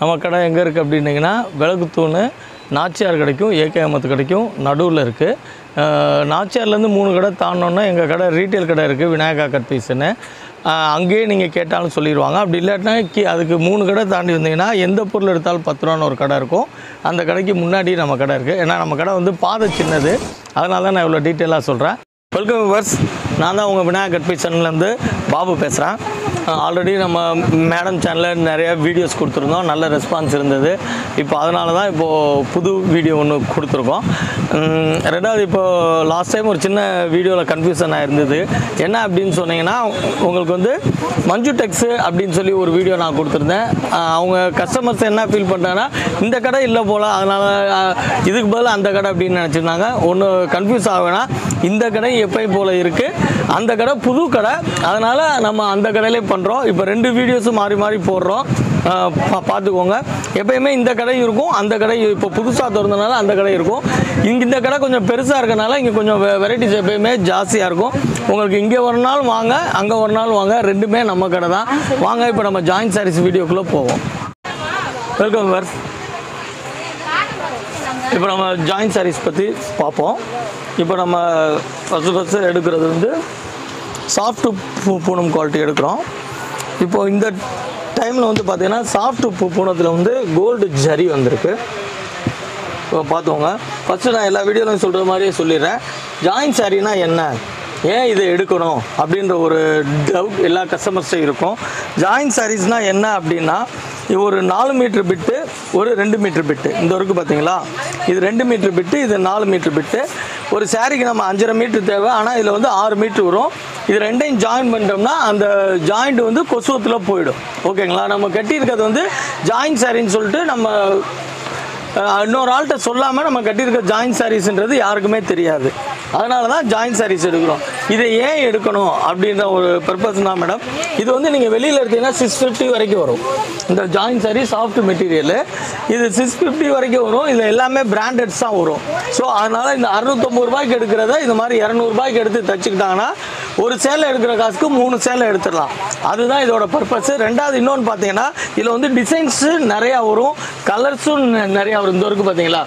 நம்ம கடை எங்கே இருக்குது அப்படின்னிங்கன்னா விளக்குத்தூண் நாச்சியார் கிடைக்கும் அமத்து கிடைக்கும் நடுவில் இருக்குது நாச்சியார்லேருந்து மூணு கடை தாண்டோன்னா எங்கள் கடை ரீட்டைல் கடை இருக்குது விநாயகா கட் பீஸ்ன்னு அங்கேயே நீங்கள் கேட்டாலும் சொல்லிடுவாங்க அப்படி இல்லாட்டினா கீ அதுக்கு மூணு கடை தாண்டி வந்தீங்கன்னா எந்த பொருள் எடுத்தாலும் பத்து ரூபான்னு ஒரு கடை இருக்கும். அந்த கடைக்கு முன்னாடி நம்ம கடை இருக்குது ஏன்னா நம்ம கடை வந்து பாதை சின்னது. அதனால தான் நான் இவ்வளோ டீட்டெயிலாக சொல்கிறேன் வெல்கம் விவர்ஸ் நான் தான் உங்கள் விநாயகர் கட் சேனல்லேருந்து பாபு பேசுகிறேன் ஆல்ரெடி நம்ம மேடம் சேனலில் நிறைய வீடியோஸ் கொடுத்துருந்தோம். நல்ல ரெஸ்பான்ஸ் இருந்தது. இப்போ அதனால தான் இப்போது புது வீடியோ ஒன்று கொடுத்துருக்கோம். ரெண்டாவது இப்போது லாஸ்ட் டைம் ஒரு சின்ன வீடியோவில் கன்ஃபியூஷன் ஆகிருந்தது என்ன அப்படின்னு சொன்னீங்கன்னா உங்களுக்கு வந்து மஞ்சு டெக்ஸு அப்படின்னு சொல்லி ஒரு வீடியோ நான் கொடுத்துருந்தேன். அவங்க கஸ்டமர்ஸ் என்ன ஃபீல் பண்ணுறாங்கன்னா இந்த கடை இல்லை போல் அதனால் இதுக்கு பதில் அந்த கடை அப்படின்னு நினச்சிருந்தாங்க. ஒன்று கன்ஃபியூஸ் ஆகுனா இந்த கடை எப்பயும் போல் இருக்குது அந்த கடை புது கடை. அதனால் நம்ம அந்த கடையிலே பண்ணுறோம் இப்போ ரெண்டு வீடியோஸும் மாறி மாறி போடுறோம் பா- பார்த்துக்கோங்க எப்பயுமே இந்த கடை இருக்கும் அந்த கடை இப்போ புதுசாக திறந்தனால அந்த கடை இருக்கும் இங்கே இந்த கடை கொஞ்சம் பெருசாக இருக்கனால இங்கே கொஞ்சம் வெரைட்டிஸ் எப்பயுமே ஜாஸ்தியாக இருக்கும் உங்களுக்கு இங்கே ஒரு நாள் வாங்க அங்கே ஒரு நாள் வாங்க ரெண்டுமே நம்ம கடை தான் வாங்க இப்போ நம்ம ஜாயின்ட் சாரீஸ் வீடியோக்குள்ளே போவோம் வெல்கம் வர்ஸ் இப்போ நம்ம ஜாயின்ட் சாரீஸ் பற்றி பார்ப்போம் இப்போ நம்ம ஃபஸ்ட்டு ஃபஸ்ட்டு எடுக்கிறது வந்து சாஃப்ட் பூ பூனம் குவாலிட்டி எடுக்கிறோம் இப்போ இந்த டைமில் வந்து பார்த்தீங்கன்னா சாஃப்ட் பூ பூனத்தில் வந்து கோல்டு ஜரி வந்திருக்கு. இப்போ பார்த்துக்கோங்க ஃபஸ்ட்டு நான் எல்லா வீடியோலையும் சொல்கிற மாதிரியே சொல்லிடுறேன். ஜாயின் சாரினா என்ன? ஏன் இதை எடுக்கணும்? அப்படின்ற ஒரு டவுட் எல்லா கஸ்டமர்ஸும் இருக்கும். ஜாயின் சாரீஸ்னால் என்ன அப்படின்னா இது ஒரு நாலு மீட்ரு பிட்டு ஒரு ரெண்டு மீட்ரு பிட்டு இந்த வரைக்கும் பார்த்தீங்களா இது ரெண்டு மீட்ரு பிட்டு இது நாலு மீட்ரு பிட்டு ஒரு சாரிக்கு நம்ம அஞ்சரை மீட்ரு தேவை. ஆனால் இதில் வந்து ஆறு மீட்ரு வரும். இது ரெண்டையும் ஜாயின் பண்ணிட்டோம்னா அந்த ஜாயிண்ட் வந்து கொசுவத்தில் போயிடும். ஓகேங்களா நம்ம கட்டியிருக்கிறது வந்து ஜாயின் சாரின்னு சொல்லிட்டு நம்ம இன்னொரு ஆள்கிட்ட சொல்லாமல் நம்ம கட்டியிருக்க ஜாயின் சாரீஸ்ன்றது யாருக்குமே தெரியாது. அதனால தான் ஜாயின் சாரீஸ் எடுக்கிறோம். இதை ஏன் எடுக்கணும் அப்படின்ற ஒரு பர்பஸ் தான் மேடம் இது வந்து நீங்கள் வெளியில் எடுத்தீங்கன்னா சிக்ஸ் ஃபிஃப்டி வரைக்கும் வரும். இந்த ஜாயின் சாரீ சாஃப்ட் மெட்டீரியலு இது சிக்ஸ் ஃபிஃப்டி வரைக்கும் வரும். இதில் எல்லாமே பிராண்டட்ஸ் தான் வரும். ஸோ அதனால் இந்த அறுநூத்தொம்பது ரூபாய்க்கு எடுக்கிறத இந்த மாதிரி இரநூறுபாய்க்கு எடுத்து தச்சுக்கிட்டாங்கன்னா ஒரு சேலை எடுக்கிற காசுக்கு மூணு சேலை எடுத்துடலாம். அதுதான் இதோட பர்பஸ் ரெண்டாவது இன்னொன்று பார்த்தீங்கன்னா இதில் வந்து டிசைன்ஸு நிறையா வரும். கலர்ஸும் நிறையா வரும். இந்த வரைக்கும் பார்த்தீங்களா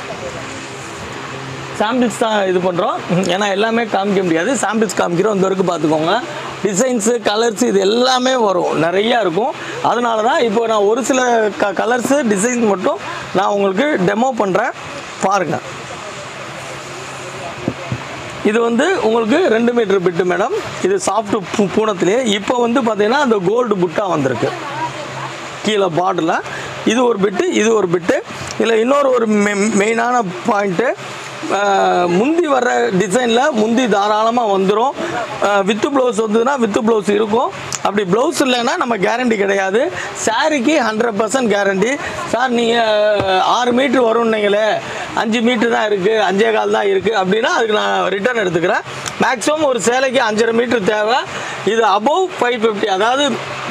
சாம்பிள்ஸ் தான் இது பண்ணுறோம் ஏன்னா எல்லாமே காமிக்க முடியாது. சாம்பிள்ஸ் காமிக்கிறோம். இந்த வரைக்கும் பார்த்துக்கோங்க டிசைன்ஸு கலர்ஸ் இது எல்லாமே வரும். நிறையா இருக்கும். அதனால தான் இப்போ நான் ஒரு சில க கலர்ஸு டிசைன்ஸ் மட்டும் நான் உங்களுக்கு டெமோ பண்ணுறேன் பாருங்கள் இது வந்து உங்களுக்கு ரெண்டு மீட்டர் பிட்டு மேடம். இது சாஃப்ட் பூ பூனத்திலே. இப்போ வந்து பார்த்தீங்கன்னா அந்த கோல்டு புட்டா வந்திருக்கு. கீழே பாட்டில் இது ஒரு பிட்டு இது ஒரு பிட்டு இதில் இன்னொரு ஒரு மெயினான பாயிண்ட்டு முந்தி வர்ற டிசைனில் முந்தி தாராளமாக வந்துடும் வித்து ப்ளவுஸ் வந்ததுன்னா வித்து ப்ளவுஸ் இருக்கும். அப்படி ப்ளவுஸ் இல்லைன்னா நம்ம கேரண்டி கிடையாது. சாரிக்கு ஹண்ட்ரட் பர்சன்ட் கேரண்டி சார் நீங்கள் ஆறு மீட்ரு வரும்னீங்களே. அஞ்சு மீட்ரு தான் இருக்குது அஞ்சே கால் தான் இருக்குது அப்படின்னா அதுக்கு நான் ரிட்டர்ன் எடுத்துக்கிறேன். மேக்ஸிமம் ஒரு சேலைக்கு அஞ்சரை மீட்ரு தேவை. இது அபவ் ஃபைவ் ஃபிஃப்டி அதாவது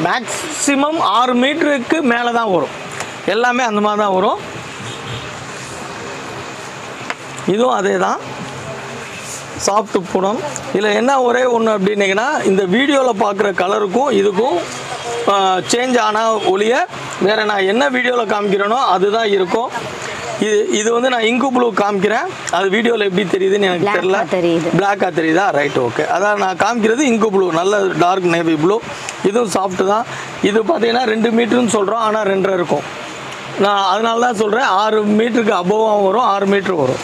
மேக்ஸிமம் ஆறு மீட்டருக்கு மேலே தான் வரும். எல்லாமே அந்த மாதிரி தான் வரும். இதுவும் அதே தான் சாஃப்ட் புடம் இதில் என்ன ஒரே ஒன்று அப்படின்னீங்கன்னா இந்த வீடியோவில் பார்க்குற கலருக்கும் இதுக்கும் சேஞ்ச் ஆனால் ஒழிய வேறு நான் என்ன வீடியோவில் காமிக்கிறேனோ அதுதான் இருக்கும். இது இது வந்து நான் இங்கு ப்ளூ காமிக்கிறேன். அது வீடியோவில் எப்படி தெரியுதுன்னு எனக்கு தெரியல. தெரியுது. பிளாக்காக தெரியுதா? ரைட் ஓகே அதான் நான் காமிக்கிறது இங்கு ப்ளூ நல்ல டார்க் நேவி ப்ளூ இதுவும் சாஃப்ட் தான். இது பார்த்தீங்கன்னா ரெண்டு மீட்டருன்னு சொல்கிறோம் ஆனால் ரெண்டரை இருக்கும். நான் அதனால தான் சொல்கிறேன் ஆறு மீட்டருக்கு அபோவாகவும் வரும் ஆறு மீட்ரு வரும்.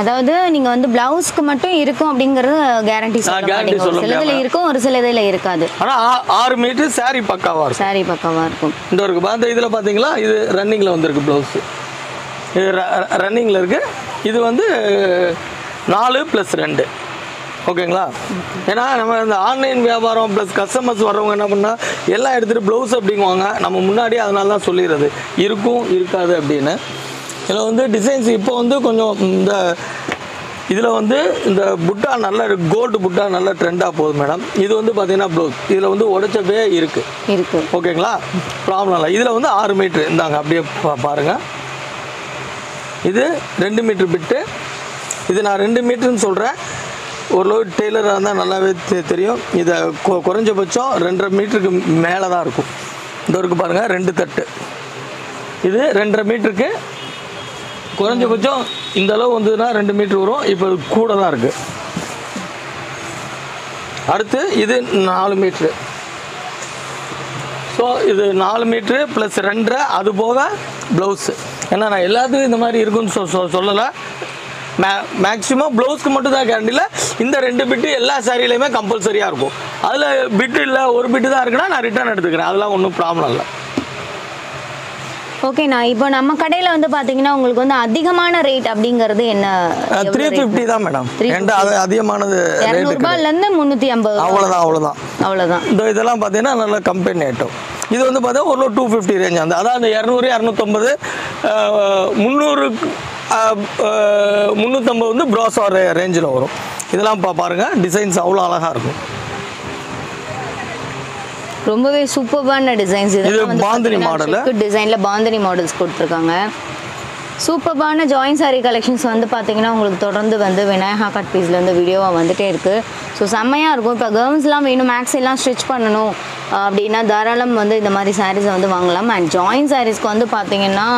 அதாவது நீங்க வந்து பிளவுஸ்க்கு மட்டும் இருக்கும் அப்படிங்கறது கேரண்டி மாட்டீங்க சொல்ல ஒரு சில இதுல. இருக்கும் ஒரு சில இதுல இருக்காது ஆனால் ஆறு மீட்ரு saree பக்காவாக இருக்கும். சாரி பக்கவா இருக்கும். இந்த இருக்கு. அந்த இதில் பார்த்தீங்களா இது ரன்னிங்கில் வந்திருக்கு ப்ளவுஸு இது ரன்னிங்கில் இருக்குது இது வந்து நாலு ப்ளஸ் ரெண்டு. ஓகேங்களா ஏன்னா நம்ம இந்த ஆன்லைன் வியாபாரம் ப்ளஸ் கஸ்டமர்ஸ் வர்றவங்க என்ன பண்ணால் எல்லாம் எடுத்துகிட்டு ப்ளவுஸ் அப்படிங்குவாங்க. நம்ம முன்னாடி அதனால தான் சொல்லிடுறது. இருக்கும் இருக்காது அப்படின்னு. இதில் வந்து டிசைன்ஸ் இப்போ வந்து கொஞ்சம் இந்த இதில் வந்து இந்த புட்டா நல்ல கோல்டு புட்டா நல்ல ட்ரெண்டாக போகுது மேடம் இது வந்து பார்த்தீங்கன்னா ப்ளவுஸ் இதில் வந்து உடைச்சவே இருக்குது இருக்கு. ஓகேங்களா? ப்ராப்ளம் இல்லை. இதில் வந்து ஆறு மீட்ரு இந்தாங்க அப்படியே பாருங்கள் இது ரெண்டு மீட்ரு பிட்டு இது நான் ரெண்டு மீட்டருன்னு சொல்கிறேன் ஓரளவு டெய்லராக இருந்தால் நல்லாவே தெரியும். இதை குறைஞ்சபட்சம் ரெண்டரை மீட்டருக்கு மேலே தான் இருக்கும். இந்த இருக்கு பாருங்கள் ரெண்டு தட்டு. இது ரெண்டரை மீட்டருக்கு குறைஞ்சபட்சம் இந்த அளவு வந்ததுன்னா ரெண்டு மீட்ரு வரும் இப்போ கூட தான் இருக்குது அடுத்து இது நாலு மீட்ரு ஸோ இது நாலு மீட்ரு ப்ளஸ் ரெண்டரை அது போக ப்ளவுஸு ஏன்னா நான் எல்லாத்துக்கும் இந்த மாதிரி இருக்குன்னு சொ சொ- சொல்லலை. மே மேக்ஸிமம் ப்ளவுஸ்க்கு மட்டும் தான் கேரண்டியில் இந்த ரெண்டு பிட்டு எல்லா சாரிலையுமே கம்பல்சரியாக இருக்கும். அதில் பிட்டு இல்லை ஒரு பிட்டு தான் இருக்குன்னா நான் ரிட்டர்ன் எடுத்துக்கிறேன். அதெல்லாம் ஒன்றும் ப்ராப்ளம் இல்லை. ஓகேண்ணா இப்போ நம்ம கடையில் வந்து பார்த்தீங்கன்னா உங்களுக்கு வந்து அதிகமான ரேட் அப்படிங்கிறது என்ன? த்ரீ ஃபிஃப்டி தான் மேடம் என்கிட்ட அது அதிகமானது இரநூறுபாலேருந்து முந்நூற்றி ஐம்பது அவ்வளோதான் அவ்வளோதான் அவ்வளோதான் இந்த இதெல்லாம் பார்த்தீங்கன்னா நல்ல கம்பெனி ஐட்டம் இது வந்து பார்த்தா ஒரு டூ ஃபிஃப்டி ரேஞ்ச் அந்த அதான் அந்த இரநூறு இரநூத்தம்பது முந்நூறு முந்நூற்றம்பது வந்து ப்ரோஸா ரேஞ்சில் வரும். இதெல்லாம் பா பாருங்கள் டிசைன்ஸ் அவ்வளோ அழகாக இருக்கும். ரொம்பவே சூப்பர்பான டிசைன்ஸ் இது பாந்தினி model. டிசைனில் பாந்தினி மாடல்ஸ் கொடுத்துருக்காங்க. சூப்பர்பான ஜாயின் சாரி கலெக்ஷன்ஸ் வந்து பார்த்தீங்கன்னா உங்களுக்கு தொடர்ந்து வந்து விநாயகா கட் பீஸில் வந்து வீடியோவாக வந்துட்டே இருக்குது ஸோ செம்மையாக இருக்கும். இப்போ கேர்ள்ஸ்லாம் வேணும் மேக்ஸ் எல்லாம் ஸ்டிச் பண்ணணும். அப்படின்னா தாராளம் வந்து இந்த மாதிரி சாரீஸை வந்து வாங்கலாம். அண்ட் ஜாயின் சாரீஸ்க்கு வந்து பார்த்தீங்கன்னா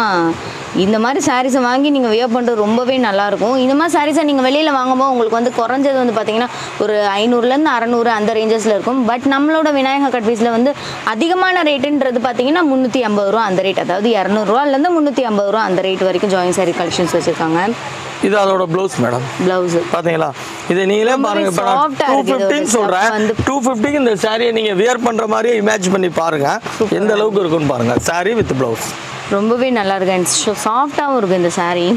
இந்த மாதிரி சாரீஸை வாங்கி நீங்கள் வியர் பண்ணுறது ரொம்பவே நல்லாயிருக்கும். இந்த மாதிரி சாரீஸை நீங்கள் வெளியில் வாங்கும்போது உங்களுக்கு வந்து குறைஞ்சது வந்து பார்த்தீங்கன்னா ஒரு ஐநூறுலேருந்து அறநூறு அந்த ரேஞ்சஸில் இருக்கும். பட் நம்மளோட விநாயகா கட் பீஸில் வந்து அதிகமான ரேட்டுன்றது பார்த்தீங்கன்னா முந்நூற்றி ஐம்பது ரூபா அந்த ரேட் அதாவது இரநூறுவாலேருந்து முந்நூற்றி ஐம்பது ரூபா அந்த ரேட் வரைக்கும் ஜாயின் சாரி கலெக்ஷன்ஸ் வச்சுருக்காங்க. இது அதோட ப்ளவுஸ் மேடம் ப்ளவுஸு பார்த்தீங்களா இதை நீங்களே பாருங்க இப்போ நான் டூ ஃபிஃப்டின்னு சொல்கிறேன். டூ ஃபிஃப்டிக்கு இந்த சாரியை நீங்கள் வியர் பண்ணுற மாதிரியே இமேஜ் பண்ணி பாருங்கள் எந்த அளவுக்கு இருக்குன்னு பாருங்கள் saree வித் ப்ளவுஸ் ரொம்பவே நல்லா இருக்கு அண்ட் சாஃப்டாகவும் இருக்குது இந்த saree.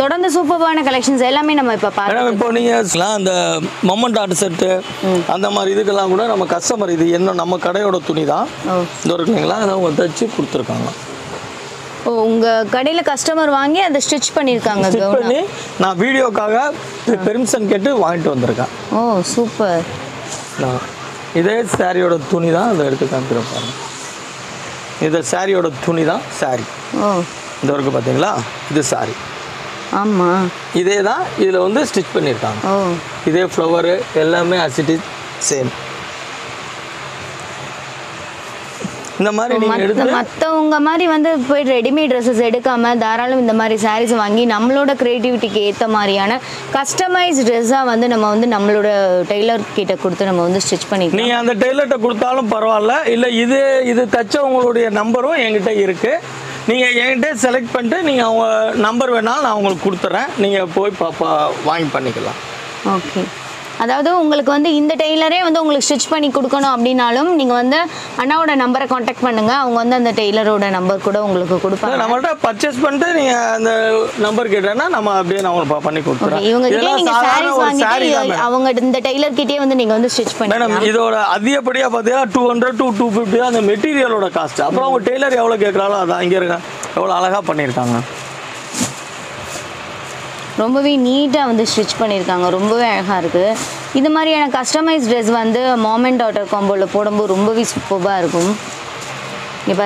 தொடர்ந்து சூப்பர்பான கலெக்ஷன்ஸ் எல்லாமே நம்ம இப்போ பார்த்து இப்போ நீங்கள் அந்த மொமெண்ட் ஆர்ட் செட்டு அந்த மாதிரி இதுக்கெல்லாம் கூட நம்ம கஸ்டமர் இது என்ன நம்ம கடையோட துணி தான். இந்த இருக்குங்களா? அதை அவங்க தச்சு கொடுத்துருக்காங்க. ஓ உங்கள் கடையில் கஸ்டமர் வாங்கி அதை ஸ்டிச் பண்ணியிருக்காங்க பண்ணி நான் வீடியோக்காக பெர்மிஷன் கேட்டு வாங்கிட்டு வந்திருக்கேன். ஓ சூப்பர் இதே சாரியோட துணி தான் அதை எடுத்து காமிக்கிறேன் பாருங்க. இது சாரியோட துணி தான் சாரி இந்த இருக்கு பார்த்தீங்களா? இது சாரி. ஆமாம் இதே தான் இதில் வந்து ஸ்டிச் பண்ணியிருக்காங்க. இதே ஃப்ளவரு எல்லாமே அசிட்டி சேம் இந்த மாதிரி மற்றவங்க மாதிரி வந்து போய் ரெடிமேட் ட்ரெஸ்ஸஸ் எடுக்காம தாராளம் இந்த மாதிரி சாரீஸ் வாங்கி நம்மளோட க்ரியேட்டிவிட்டிக்கு ஏற்ற மாதிரியான கஸ்டமைஸ் ட்ரெஸ்ஸாக வந்து நம்ம வந்து நம்மளோட டெய்லர் கிட்ட கொடுத்து நம்ம வந்து ஸ்டிச் பண்ணிக்கலாம். நீங்கள் அந்த டெய்லர்கிட்ட கொடுத்தாலும் பரவாயில்ல. இல்லை இது இது தச்சவங்களுடைய நம்பரும் என்கிட்ட இருக்குது நீங்கள் என்கிட்ட செலக்ட் பண்ணிட்டு நீங்கள் அவங்க நம்பர் வேணாலும் நான் உங்களுக்கு கொடுத்துட்றேன் நீங்கள் போய் பாப்பா வாங்கி பண்ணிக்கலாம். ஓகே அதாவது உங்களுக்கு வந்து இந்த டெய்லரே வந்து உங்களுக்கு ஸ்டிச் பண்ணி கொடுக்கணும் அப்படின்னாலும் நீங்கள் வந்து அண்ணாவோட நம்பரை காண்டாக்ட் பண்ணுங்க. அவங்க வந்து அந்த டெய்லரோட நம்பர் கூட உங்களுக்கு கொடுப்பாங்க. நம்மள்ட்ட பர்ச்சேஸ் பண்ணிட்டு நீங்கள் அந்த நம்பர் கேட்டேன்னா நம்ம அப்படியே நான் உங்களுக்கு பண்ணி ஓகே கொடுத்துறேன். இவங்க கிட்டே இதெல்லாம் நீங்க சாதாரண சாரீஸ் வாங்கிட்டு. அவங்க இந்த டெய்லர் கிட்டே வந்து நீங்க வந்து ஸ்டிச் மேடம் பண்ணிக்கலாம் இதோட அதிகப்படியாக பார்த்தீங்கன்னா two hundred two two fifty தான் அந்த மெட்டீரியலோட காஸ்ட் அப்புறம் அவங்க டெய்லர் எவ்வளோ கேட்குறாங்களோ அதான் இங்கே இருக்க எவ்வளோ அழகாக பண்ணியிருக்காங்க. ரொம்பவே நீட்டாக வந்து ஸ்டிச் பண்ணியிருக்காங்க ரொம்பவே அழகாக இருக்குது இது மாதிரியான கஸ்டமைஸ் ட்ரெஸ் வந்து மாமெண்ட் டாட்டர் காம்போவில் போடும்போது ரொம்பவே சூப்பராக இருக்கும்.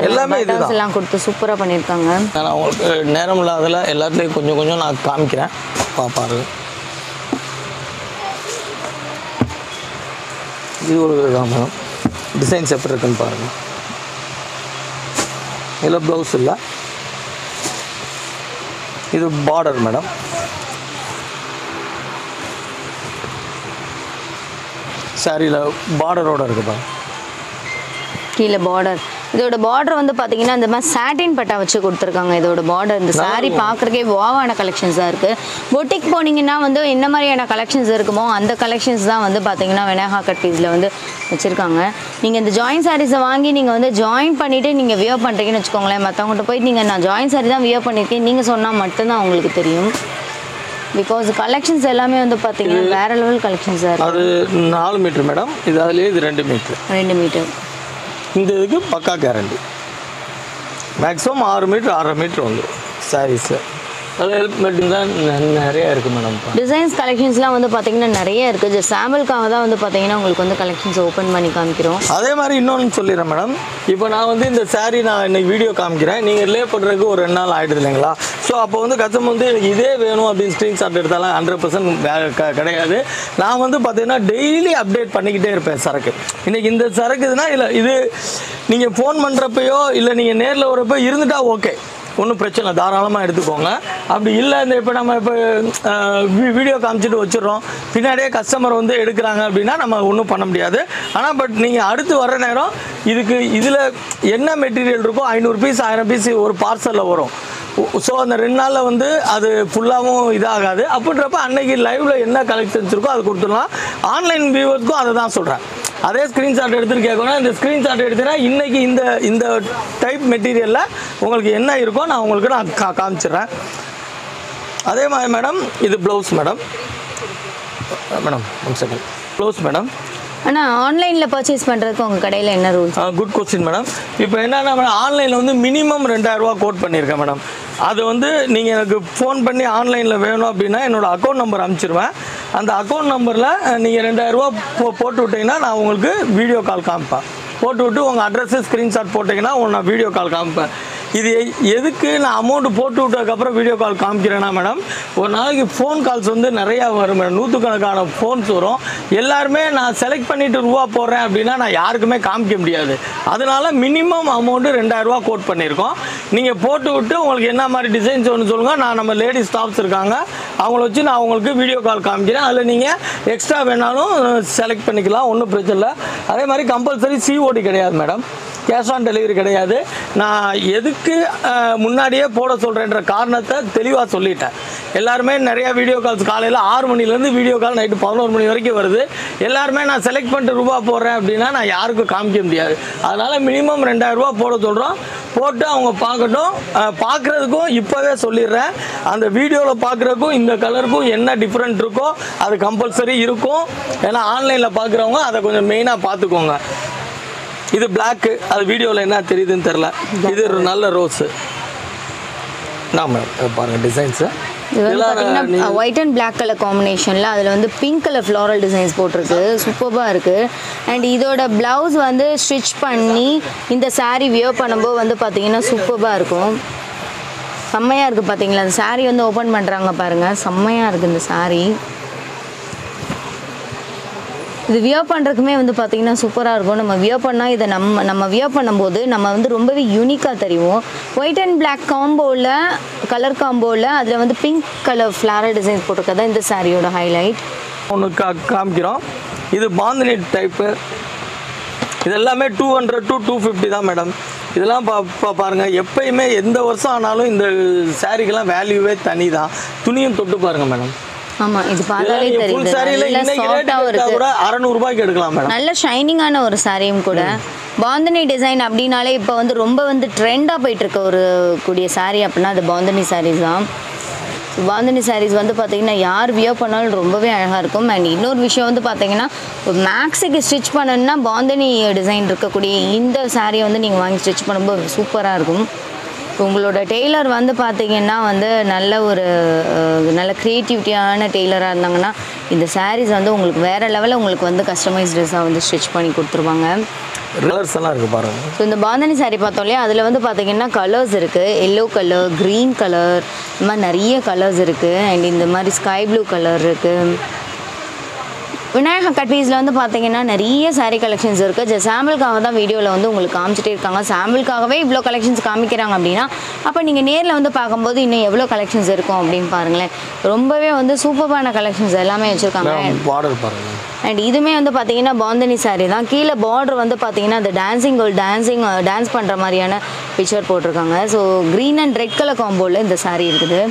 எல்லாமே. எல்லாம் கொடுத்து சூப்பராக பண்ணியிருக்காங்க நான் உங்களுக்கு நேரம் இல்லாததில் எல்லாத்துலேயும் கொஞ்சம் கொஞ்சம் நான் காமிக்கிறேன். பாப்பாரு இது ஒரு மேடம் டிசைன்ஸ் எப்படி இருக்குன்னு பாருங்கள் இதில் ப்ளவுஸ் இல்லை. இது பார்டர் மேடம் சாரியில் பார்டரோட இருக்கு பாருங்க கீழே பார்டர் இதோட பார்டர் வந்து பார்த்தீங்கன்னா இந்த மாதிரி சாட்டின் பட்டா வச்சு கொடுத்துருக்காங்க. இதோட பார்டர் இந்த saree பார்க்குறக்கே வாவான கலெக்ஷன்ஸாக இருக்குது பொட்டிக் போனீங்கன்னா வந்து என்ன மாதிரியான கலெக்ஷன்ஸ் இருக்குமோ அந்த கலெக்ஷன்ஸ் தான் வந்து பார்த்தீங்கன்னா விநாயகா கட் பீஸில் வந்து வச்சுருக்காங்க. நீங்கள் இந்த ஜாயின் சாரீஸை வாங்கி நீங்கள் வந்து ஜாயின் பண்ணிவிட்டு நீங்கள் வியர் பண்ணுறீங்கன்னு வச்சுக்கோங்களேன் மற்றவங்கள்ட்ட போயிட்டு நீங்கள் நான் ஜாயின் சாரி தான் வியர் பண்ணியிருக்கேன் நீங்கள் சொன்னால் மட்டும்தான் உங்களுக்கு தெரியும். பிகாஸ் கலெக்ஷன்ஸ் எல்லாமே வந்து பார்த்தீங்கன்னா வேற லெவல் கலெக்ஷன்ஸாக இருக்குது அது நாலு மீட்ரு மேடம் இது அதுலேயே இது ரெண்டு மீட்ரு ரெண்டு மீட்டர் இந்த இதுக்கு பக்கா கேரண்டி மேக்ஸிமம் ஆறு மீட்ரு ஆறரை மீட்ரு வந்துடும் சாரீஸில் டிசைன்ஸ் கலெக்ஷன்ஸ்லாம் வந்து பார்த்தீங்கன்னா நிறைய இருக்குது ஜஸ்ட் சாம்பிளுக்காக தான் வந்து பார்த்தீங்கன்னா உங்களுக்கு வந்து கலெக்ஷன்ஸ் ஓப்பன் பண்ணி காமிக்கிறோம். அதே மாதிரி இன்னொன்று சொல்லிடுறேன் மேடம் இப்போ நான் வந்து இந்த saree நான் இன்னைக்கு வீடியோ காமிக்கிறேன். நீங்கள் லே பண்ணுறதுக்கு ஒரு ரெண்டு நாள் ஆகிடுது இல்லைங்களா? ஸோ அப்போ வந்து கஸ்டமர் வந்து எனக்கு இதே வேணும் அப்படின்னு ஸ்க்ரீன்ஷாட் எடுத்தாலும் ஹண்ட்ரட் பர்சன்ட் கிடையாது. நான் வந்து பார்த்தீங்கன்னா டெய்லி அப்டேட் பண்ணிக்கிட்டே இருப்பேன் சரக்கு. இன்னைக்கு இந்த சரக்கு இதுனா இல்லை இது நீங்கள் ஃபோன் பண்ணுறப்பையோ இல்லை நீங்கள் நேரில் வரப்போ இருந்துட்டா ஓகே ஒன்றும் பிரச்சனை இல்லை. தாராளமாக எடுத்துக்கோங்க. அப்படி இல்லை இந்த இப்போ நம்ம இப்போ வீடியோ காமிச்சிட்டு வச்சிடுறோம். பின்னாடியே கஸ்டமர் வந்து எடுக்கிறாங்க அப்படின்னா நம்ம ஒன்றும் பண்ண முடியாது. ஆனால் பட் நீங்கள் அடுத்து வர நேரம் இதுக்கு இதில் என்ன மெட்டீரியல் இருக்கோ ஐநூறு பீஸ் ஆயிரம் பீஸ் ஒரு பார்சலில் வரும். ஸோ அந்த ரெண்டு நாளில் வந்து அது ஃபுல்லாகவும் இதாகாது. அப்படின்றப்ப அன்னைக்கு லைவ்ல என்ன கலெக்ஷன்ஸ் இருக்கோ அது கொடுத்துடலாம். ஆன்லைன் வியூவர்ஸ்க்கும் அதை தான் சொல்கிறேன் அதே ஸ்க்ரீன்ஷாட் எடுத்துட்டு கேட்கணும் இந்த ஸ்க்ரீன்ஷாட் எடுத்தீங்கன்னா இன்னைக்கு இந்த இந்த டைப் மெட்டீரியலில் உங்களுக்கு என்ன இருக்கோ நான் உங்களுக்கு நான் கா காமிச்சிடுறேன். அதே மாதிரி மேடம் இது blouse madam madam one second blouse madam ஆனால் ஆன்லைனில் பர்ச்சேஸ் பண்ணுறதுக்கு உங்கள் கடையில் என்ன ரூல்ஸ் குட் கொஸ்டின் மேடம் இப்போ என்னன்னா மேடம் ஆன்லைனில் வந்து மினிமம் ரெண்டாயிரரூவா கோட் பண்ணியிருக்கேன் மேடம் அது வந்து நீங்கள் எனக்கு ஃபோன் பண்ணி ஆன்லைனில் வேணும் அப்படின்னா என்னோடய அக்கௌண்ட் நம்பர் அனுப்பிச்சிருவேன். அந்த அக்கௌண்ட் நம்பரில் நீங்கள் ரெண்டாயிரரூவா போ போட்டு விட்டீங்கன்னா நான் உங்களுக்கு வீடியோ கால் காமிப்பேன். போட்டு விட்டு உங்கள் அட்ரஸு ஸ்க்ரீன்ஷாட் போட்டிங்கன்னா உங்களுக்கு நான் வீடியோ கால் காமிப்பேன். இது எதுக்கு நான் அமௌண்ட் போட்டு விட்டதுக்கப்புறம் வீடியோ கால் காமிக்கிறேன்னா மேடம் ஒரு நாளைக்கு ஃபோன் கால்ஸ் வந்து நிறையா வரும் மேடம் நூற்றுக்கணக்கான ஃபோன்ஸ் வரும். எல்லாருமே நான் செலக்ட் பண்ணிவிட்டு ரூபா போடுறேன் அப்படின்னா நான் யாருக்குமே காமிக்க முடியாது. அதனால மினிமம் அமௌண்ட்டு ரெண்டாயிரரூவா கோட் பண்ணியிருக்கோம் நீங்கள் போட்டு விட்டு உங்களுக்கு என்ன மாதிரி டிசைன்ஸ் ஒன்று சொல்லுங்கள் நான் நம்ம லேடிஸ் ஸ்டாஃப்ஸ் இருக்காங்க. அவங்கள வச்சு நான் உங்களுக்கு வீடியோ கால் காமிக்கிறேன். அதில் நீங்கள் எக்ஸ்ட்ரா வேணாலும் செலக்ட் பண்ணிக்கலாம். ஒன்றும் பிரச்சனை இல்லை. அதே மாதிரி கம்பல்சரி சிஓடி கிடையாது மேடம் கேஷ் ஆன் டெலிவரி கிடையாது. நான் எதுக்கு முன்னாடியே போட சொல்கிறேன்ற காரணத்தை தெளிவாக சொல்லிட்டேன். எல்லாருமே நிறையா வீடியோ கால்ஸ் காலையில் ஆறு மணிலேருந்து வீடியோ கால் நைட்டு பதினோரு மணி வரைக்கும் வருது. எல்லாருமே நான் செலக்ட் பண்ணிட்டு ரூபா போடுறேன் அப்படின்னா நான் யாருக்கும் காமிக்க முடியாது. அதனால் மினிமம் ரெண்டாயிரரூபா போட சொல்கிறோம் போட்டு அவங்க பார்க்கட்டும். பார்க்குறதுக்கும் இப்போவே சொல்லிடுறேன். அந்த வீடியோவில் பார்க்குறதுக்கும் இந்த கலருக்கும் என்ன டிஃப்ரெண்ட் இருக்கோ அது கம்பல்சரி இருக்கும். ஏன்னா ஆன்லைனில் பார்க்குறவங்க அதை கொஞ்சம் மெயினாக பார்த்துக்கோங்க. இது பிளாக்கு அது வீடியோவில் என்ன தெரியுதுன்னு தெரில இது ஒரு நல்ல ரோஸு மேடம் பாருங்கள் டிசைன்ஸு இது வந்து பார்த்தீங்கன்னா ஒயிட் அண்ட் Black கலர் காம்பினேஷனில் அதில் வந்து பிங்க் கலர் ஃப்ளாரல் டிசைன்ஸ் போட்டிருக்கு. சூப்பராக இருக்குது அண்ட் இதோட ப்ளவுஸ் வந்து ஸ்டிச் பண்ணி இந்த saree வியர் பண்ணும்போது வந்து பார்த்தீங்கன்னா சூப்பராக இருக்கும். செம்மையாக இருக்குது பார்த்தீங்களா அந்த saree வந்து ஓப்பன் பண்ணுறாங்க பாருங்கள் செம்மையாக இருக்குது இந்த saree. இது வியர் பண்ணுறதுக்குமே வந்து பார்த்தீங்கன்னா சூப்பராக இருக்கும். நம்ம வியர் பண்ணால் இதை நம்ம நம்ம வியர் பண்ணும்போது நம்ம வந்து ரொம்பவே யூனிக்காக தெரியும். ஒயிட் அண்ட் பிளாக் காம்போவில் கலர் காம்போவில் அதில் வந்து பிங்க் கலர் ஃப்ளாரல் டிசைன் போட்டிருக்கதா இந்த சாரியோட ஹைலைட் ஒன்று கா காமிக்கிறோம். இது பாந்தினி டைப்பு இது எல்லாமே two hundred to two fifty தான் மேடம் இதெல்லாம் பா பா- பாருங்கள் எப்பயுமே எந்த வருஷம் ஆனாலும் இந்த சாரீக்கெல்லாம் வேல்யூவே தனி தான் துணியும் தொட்டு பாருங்கள் மேடம் ஆமாம் இது பார்த்தாலே தெரியுது. நல்ல சாஃப்டாகவும் இருக்குது கூட அறநூறுபாய்க்கு எடுக்கலாம் மேடம். நல்ல ஷைனிங்கான ஒரு சாரியும் கூட. பாந்தனி டிசைன் அப்படின்னாலே இப்போ வந்து ரொம்ப வந்து ட்ரெண்டாக போயிட்டு இருக்க ஒரு கூடிய saree அப்படின்னா அது பாந்தனி sarees தான். பாந்தனி sarees வந்து பார்த்தீங்கன்னா யார் வியர் பண்ணாலும் ரொம்பவே அழகாக இருக்கும். அண்ட் இன்னொரு விஷயம் வந்து பார்த்தீங்கன்னா மேக்ஸுக்கு ஸ்டிச் பண்ணணும்னா பாந்தனி டிசைன் இருக்கக்கூடிய இந்த சாரியை வந்து நீங்கள் வாங்கி ஸ்டிச் பண்ணும்போது சூப்பராக இருக்கும். உங்களோட டெய்லர் வந்து பார்த்தீங்கன்னா வந்து நல்ல ஒரு நல்ல க்ரியேட்டிவிட்டியான டெய்லராக இருந்தாங்கன்னா இந்த sarees வந்து உங்களுக்கு வேறு லெவலில் உங்களுக்கு வந்து கஸ்டமைஸ் ட்ரெஸ்ஸாக வந்து ஸ்டிச் பண்ணி கொடுத்துருவாங்க. கலர்ஸ் எல்லாம் இருக்கு பாருங்க. ஸோ இந்த பாந்தனி saree பார்த்தோம் இல்லையா? அதில் வந்து பார்த்தீங்கன்னா கலர்ஸ் இருக்குது எல்லோ கலர் க்ரீன் கலர் இந்த மாதிரி நிறைய கலர்ஸ் இருக்குது அண்ட் இந்த மாதிரி ஸ்கை ப்ளூ கலர் இருக்குது விநாயகா கட்பீஸில் வந்து பார்த்தீங்கன்னா நிறைய saree கலெக்ஷன்ஸ் இருக்குது ஜஸ்ட் சாம்பிளுக்காக தான் வீடியோவில் வந்து உங்களுக்கு காமிச்சிட்டே இருக்காங்க. சாம்பிளுக்காகவே இவ்வளோ கலெக்ஷன்ஸ் காமிக்கிறாங்க அப்படின்னா அப்போ நீங்கள் நேரில் வந்து பார்க்கும்போது இன்னும் எவ்வளோ கலெக்ஷன்ஸ் இருக்கும் அப்படின்னு பாருங்களேன். ரொம்பவே வந்து சூப்பரான கலெக்ஷன்ஸ் எல்லாமே வச்சுருக்காங்க. அண்ட் இதுவுமே வந்து பார்த்தீங்கன்னா பாந்தனி saree தான். கீழே பார்டர் வந்து பார்த்தீங்கன்னா அந்த டான்சிங் கேர்ள் டான்சிங் டான்ஸ் பண்ணுற மாதிரியான பிக்சர் போட்டிருக்காங்க. So green and red colour காம்போவில் இந்த saree இருக்குது.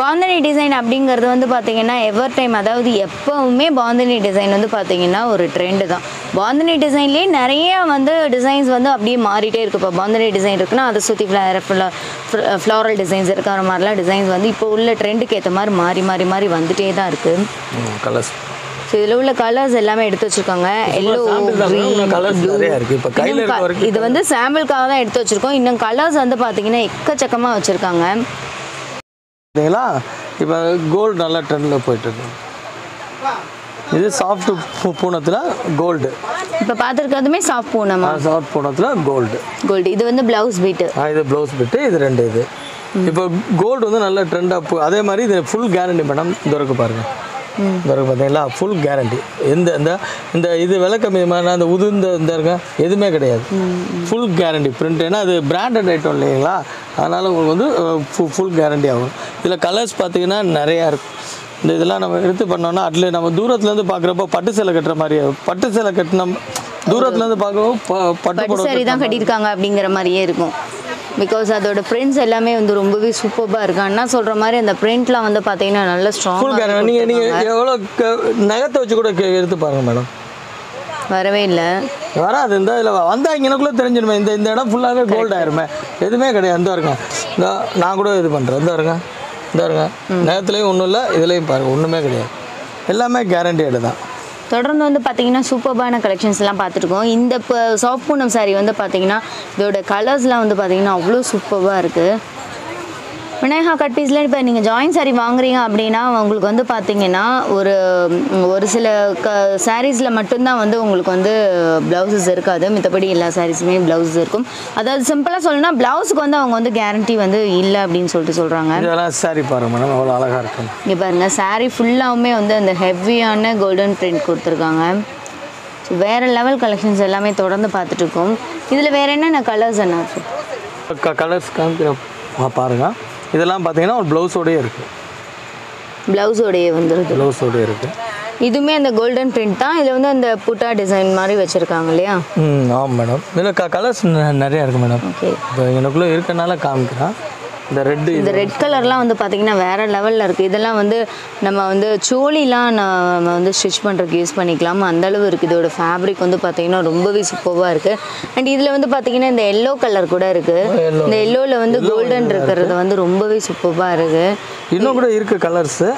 பாந்தனி டிசைன் அப்படிங்கிறது வந்து பார்த்தீங்கன்னா எவர் டைம் அதாவது எப்போவுமே பாந்தனி டிசைன் வந்து பார்த்தீங்கன்னா ஒரு ட்ரெண்டு தான். பாந்தனி டிசைன்லேயே நிறைய வந்து டிசைன்ஸ் வந்து அப்படியே மாறிட்டே இருக்கு. இப்போ பாந்தனி டிசைன் இருக்குன்னா அதை சுற்றி ஃப்ளாரல் டிசைன்ஸ் இருக்கிற மாதிரிலாம் டிசைன்ஸ் வந்து இப்போ உள்ள ட்ரெண்டுக்கு ஏற்ற மாதிரி மாறி மாறி மாறி வந்துட்டே தான் இருக்குது கலர்ஸ் ஸோ இதில் உள்ள கலர்ஸ் எல்லாமே எடுத்து வச்சுருக்காங்க. எல்லோ இது வந்து சாம்பிளுக்காக தான் எடுத்து வச்சுருக்கோம். இன்னும் கலர்ஸ் வந்து பார்த்தீங்கன்னா எக்கச்சக்கமாக வச்சுருக்காங்க. பார்த்தீங்களா? இப்போ கோல்டு நல்லா ட்ரெண்டில் போயிட்டு இருக்கு இது சாஃப்ட் பூனத்தில் கோல்டு இப்போ பார்த்துருக்கிறதுமே சாஃப்ட் பூனமா? சாஃப்ட் பூனத்தில் கோல்டு கோல்டு இது வந்து ப்ளவுஸ் பீட்டு இது ப்ளவுஸ் பிட்டு இது ரெண்டு இது. இப்போ கோல்டு வந்து நல்ல ட்ரெண்டாக அதே மாதிரி இது ஃபுல் கேரண்டி மேடம் இந்த இருக்கு பாருங்க. இருக்கு பார்த்தீங்களா ஃபுல் கேரண்டி எந்த இந்த இந்த இது விலை கம்மி மாதிரி அந்த உதிர்ந்த இந்த இருக்க எதுவுமே கிடையாது. ஃபுல் கேரண்டி பிரிண்ட் ஏன்னா அது பிராண்டட் ஐட்டம் இல்லைங்களா? அதனால் உங்களுக்கு வந்து ஃபுல் கேரண்டி ஆகும். இதில் கலர்ஸ் பார்த்தீங்கன்னா நிறையா இருக்கும் இந்த இதெல்லாம் நம்ம எடுத்து பண்ணோம்னா அதில் நம்ம தூரத்துலேருந்து பார்க்குறப்போ பட்டு சேலை கட்டுற மாதிரி பட்டு சேலை கட்டின தூரத்துலேருந்து பார்க்குறப்போ ப- பட்டு saree தான் கட்டியிருக்காங்க அப்படிங்கிற மாதிரியே இருக்கும். பிகாஸ் அதோட பிரிண்ட்ஸ் எல்லாமே வந்து ரொம்பவே சூப்பராக இருக்கு. அண்ணா சொல்கிற மாதிரி அந்த பிரிண்ட்லாம் வந்து பார்த்தீங்கன்னா நல்ல ஸ்ட்ராங் நீங்கள் நீங்கள் எவ்வளோ நகத்தை வச்சு கூட எடுத்து பாருங்கள் மேடம் வரவே இல்லை. வராது. இந்த இதில் வந்தால் இங்கனக்குள்ளே தெரிஞ்சிடுமே இந்த இந்த இடம் ஃபுல்லாகவே கோல்ட் ஆயிருமே. எதுவுமே கிடையாது. இந்த இருங்க. இந்த நான் கூட இது பண்ணுறேன் இந்த இருங்க. இந்த இருங்க. நகத்துலேயும் ஒன்றும் இல்லை இதுலேயும் பாருங்கள் ஒன்றுமே கிடையாது. எல்லாமே கேரண்டியடு தான். தொடர்ந்து வந்து பார்த்தீங்கன்னா சூப்பர்பான கலெக்ஷன்ஸ்லாம் பார்த்துருக்கோம் இந்த இப்போ சாஃப்ட் பூனம் saree வந்து பார்த்தீங்கன்னா இதோட கலர்ஸ்லாம் வந்து பார்த்தீங்கன்னா அவ்வளோ சூப்பராக இருக்குது விநாயகா கட் பீஸில் இப்போ நீங்கள் ஜாயின் saree வாங்குறீங்க அப்படின்னா உங்களுக்கு வந்து பார்த்தீங்கன்னா ஒரு ஒரு சில க சாரீஸில் மட்டும்தான் வந்து உங்களுக்கு வந்து ப்ளவுசஸ் இருக்காது. மித்தபடி எல்லா சாரீஸுமே ப்ளவுசஸ் இருக்கும். அதாவது சிம்பிளாக சொல்லணும்னா ப்ளவுஸுக்கு வந்து அவங்க வந்து கேரண்டி வந்து இல்லை அப்படின்னு சொல்லிட்டு சொல்கிறாங்க இதெல்லாம் சாரி பாருங்க மேடம் அவ்வளோ அழகாக இருக்கும் இங்கே பாருங்க saree ஃபுல்லாகவுமே வந்து அந்த ஹெவியான கோல்டன் பிரிண்ட் கொடுத்துருக்காங்க. ஸோ வேறு லெவல் கலெக்ஷன்ஸ் எல்லாமே தொடர்ந்து பார்த்துட்டு இருக்கோம். இதில் வேறு என்னென்ன கலர்ஸ் என்ன? கலர்ஸ் காமிக்கிற பா- பாருங்க. இதெல்லாம் பார்த்தீங்கன்னா ஒரு ப்ளவுஸோடயே இருக்குது ப்ளவுஸோடைய வந்துருது. ப்ளவுஸோடயே இருக்குது இதுவுமே அந்த கோல்டன் பிரிண்ட் தான். இதில் வந்து அந்த புட்டா டிசைன் மாதிரி வச்சுருக்காங்க இல்லையா? ம் ஆமாம் மேடம் இதில் க கலர்ஸ் நிறையா இருக்குது மேடம் ஓகே இப்போ எனக்குள்ளே இருக்கனால காமிக்கிறேன். இந்த ரெட்டு இந்த ரெட் கலர்லாம் வந்து பார்த்தீங்கன்னா வேறு லெவலில் இருக்குது இதெல்லாம் வந்து நம்ம வந்து சோழிலாம் நம்ம வந்து ஸ்டிச் பண்ணுறதுக்கு யூஸ் பண்ணிக்கலாம். அந்த அளவு இருக்குது இதோட ஃபேப்ரிக் வந்து பார்த்தீங்கன்னா ரொம்பவே சூப்பராக இருக்குது அண்ட் இதில் வந்து பார்த்தீங்கன்னா இந்த எல்லோ கலர் கூட இருக்குது. இந்த எல்லோவில் வந்து கோல்டன் இருக்கிறது வந்து ரொம்பவே சூப்பராக இருக்குது இன்னும் கூட இருக்குது கலர்ஸு.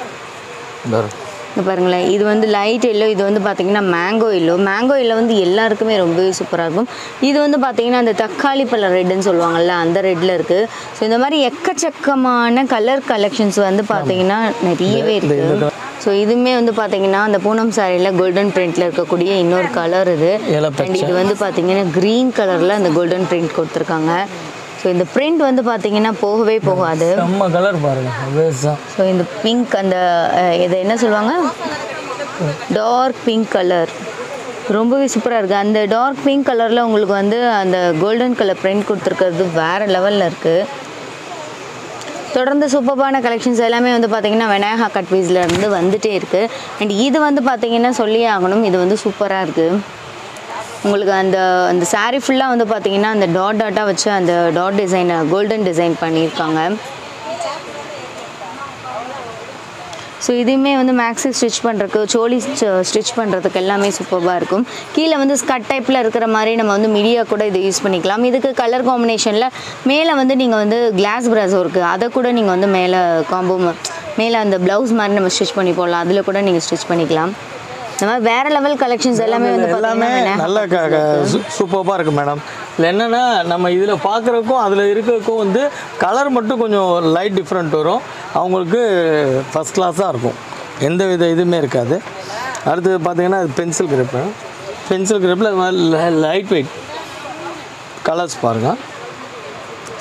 இங்க பாருங்களேன். இது வந்து லைட் எல்லோ இது வந்து பார்த்தீங்கன்னா மேங்கோ எல்லோ மேங்கோ எல்லோ வந்து எல்லாருக்குமே ரொம்பவே சூப்பராக இருக்கும். இது வந்து பார்த்தீங்கன்னா அந்த தக்காளி பழ ரெட்டுன்னு சொல்லுவாங்கல்ல அந்த ரெட்டில் இருக்குது ஸோ இந்த மாதிரி எக்கச்சக்கமான கலர் கலெக்ஷன்ஸ் வந்து பார்த்தீங்கன்னா நிறையவே இருக்குது ஸோ இதுவுமே வந்து பார்த்தீங்கன்னா அந்த பூனம் சாரியில் கோல்டன் பிரிண்ட்டில் இருக்கக்கூடிய இன்னொரு கலர் இது. அண்ட் இது வந்து பார்த்தீங்கன்னா க்ரீன் கலரில் அந்த கோல்டன் பிரிண்ட் கொடுத்துருக்காங்க. ஸோ இந்த பிரிண்ட் வந்து பார்த்தீங்கன்னா போகவே போகாது. செம்ம கலர் பாருங்க ஸோ இந்த பிங்க் அந்த இதை என்ன சொல்லுவாங்க? டார்க் பிங்க் கலர் ரொம்பவே சூப்பராக இருக்குது அந்த டார்க் பிங்க் கலரில் உங்களுக்கு வந்து அந்த கோல்டன் கலர் பிரிண்ட் கொடுத்துருக்கிறது வேறு லெவலில் இருக்குது தொடர்ந்து சூப்பரான கலெக்ஷன்ஸ் எல்லாமே வந்து பார்த்தீங்கன்னா விநாயகா கட் பீஸ்ல இருந்து வந்துட்டே இருக்குது அண்ட் இது வந்து பார்த்தீங்கன்னா சொல்லியே ஆகணும். இது வந்து சூப்பராக இருக்குது உங்களுக்கு அந்த அந்த சாரீ ஃபுல்லாக வந்து பார்த்தீங்கன்னா அந்த டாட் டாட்டாக வச்சு அந்த டாட் டிசைன் கோல்டன் டிசைன் பண்ணியிருக்காங்க. ஸோ இதுவுமே வந்து மேக்ஸி ஸ்டிச் பண்ணுறக்கு சோலி ஸ்டிச் பண்ணுறதுக்கு எல்லாமே சூப்பராக இருக்கும். கீழே வந்து ஸ்கட் டைப்பில் இருக்கிற மாதிரி நம்ம வந்து மிடியா கூட இதை யூஸ் பண்ணிக்கலாம். இதுக்கு கலர் காம்பினேஷனில் மேலே வந்து நீங்கள் வந்து கிளாஸ் பிராஸோ இருக்குது அதை கூட நீங்கள் வந்து மேலே காம்போ மேலே அந்த ப்ளவுஸ் மாதிரி நம்ம ஸ்டிச் பண்ணி போடலாம். அதில் கூட நீங்கள் ஸ்டிச் பண்ணிக்கலாம். இந்த மாதிரி வேறு லெவல் கலெக்ஷன்ஸ் எல்லாமே வந்து எல்லாமே நல்ல சூப்பராக இருக்குது மேடம் இதில் என்னென்னா நம்ம இதில் பார்க்குறக்கும் அதில் இருக்கிறதுக்கும் வந்து கலர் மட்டும் கொஞ்சம் லைட் டிஃப்ரெண்ட் வரும். அவங்களுக்கு ஃபஸ்ட் கிளாஸாக இருக்கும். எந்த வித இதுவுமே இருக்காது. அடுத்தது பார்த்தீங்கன்னா அது பென்சில் கிரிப்பு பென்சில் கிரிப்பில் லைட் வெயிட் கலர்ஸ் பாருங்கள்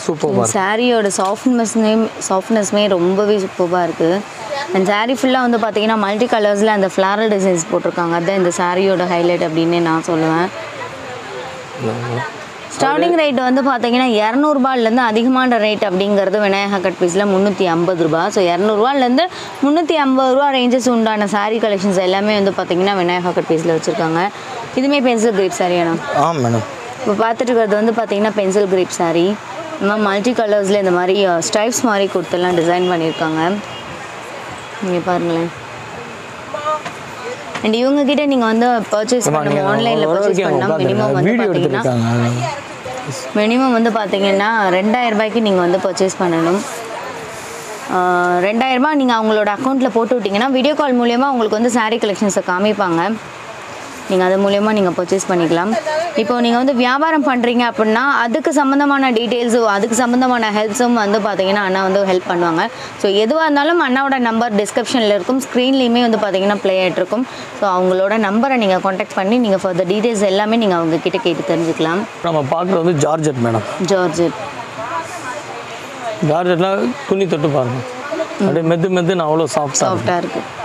சூப்பராக சாரியோட சாஃப்ட்னஸ்மே சாஃப்ட்னஸ்மே ரொம்பவே சூப்பராக இருக்குது அண்ட் saree ஃபுல்லாக வந்து பார்த்தீங்கன்னா மல்டி கலர்ஸில் அந்த ஃப்ளாரல் டிசைன்ஸ் போட்டிருக்காங்க. அதுதான் இந்த சாரியோட ஹைலைட் அப்படின்னு நான் சொல்லுவேன். ஸ்டார்டிங் ரேட் வந்து பார்த்தீங்கன்னா இரநூறுபாலேருந்து அதிகமான ரேட் அப்படிங்கிறது விநாயகா கட் பீஸில் முந்நூற்றி ஐம்பது ரூபா ஸோ இரநூறுவாலேருந்து முந்நூற்றி ஐம்பது ரூபா ரேஞ்சஸ் உண்டான saree கலெக்ஷன்ஸ் எல்லாமே வந்து பார்த்தீங்கன்னா விநாயகா கட் பீஸில் வச்சுருக்காங்க. இதுவுமே பென்சில் கிரேப் சாரியாண்ணா ஆ மேடம் இப்போ பார்த்துட்டு இருக்கிறது வந்து பார்த்தீங்கன்னா பென்சில் கிரேப் இந்த மாதிரி மல்டி கலர்ஸில் இந்த மாதிரி ஸ்ட்ரைப்ஸ் மாதிரி கொடுத்துலாம் டிசைன் பண்ணியிருக்காங்க. நீங்கள் பாருங்களேன். அண்ட் இவங்க கிட்ட நீங்கள் வந்து பர்ச்சேஸ் பண்ணணும் ஆன்லைனில் பர்ச்சேஸ் பண்ணால் மினிமம் வந்து பார்த்தீங்கன்னா மினிமம் வந்து பார்த்தீங்கன்னா ரெண்டாயிரம் ரூபாய்க்கு நீங்கள் வந்து பர்ச்சேஸ் பண்ணணும். ரெண்டாயிரரூபா நீங்கள் அவங்களோட அக்கௌண்ட்டில் போட்டு விட்டிங்கன்னா வீடியோ கால் மூலயமா உங்களுக்கு வந்து saree கலெக்ஷன்ஸை காமிப்பாங்க. நீங்கள் அது மூலயமா நீங்கள் பர்ச்சேஸ் பண்ணிக்கலாம். இப்போ நீங்கள் வந்து வியாபாரம் பண்ணுறீங்க அப்படின்னா அதுக்கு சம்மந்தமான டீட்டெயில்ஸும் அதுக்கு சம்மந்தமான ஹெல்ப்ஸும் வந்து பார்த்தீங்கன்னா அண்ணா வந்து ஹெல்ப் பண்ணுவாங்க. ஸோ எதுவாக இருந்தாலும் அண்ணாவோட நம்பர் டிஸ்கிரிப்ஷனில் இருக்கும். ஸ்க்ரீன்லேயுமே வந்து பார்த்தீங்கன்னா ப்ளே ஆகிட்ருக்கும் ஸோ அவங்களோட நம்பரை நீங்கள் காண்டாக்ட் பண்ணி நீங்கள் ஃபர்தர் டீட்டெயில்ஸ் எல்லாமே நீங்கள் அவங்க கிட்ட கேட்டு தெரிஞ்சுக்கலாம். நம்ம பார்க்குறது வந்து ஜார்ஜெட் மேடம் ஜார்ஜெட் ஜார்ஜெட்லாம் துணி தொட்டு பாருங்க. அப்படியே மெத்து மெத்துன்னு அவ்வளோ சாஃப்டாக சாஃப்டாக இருக்குது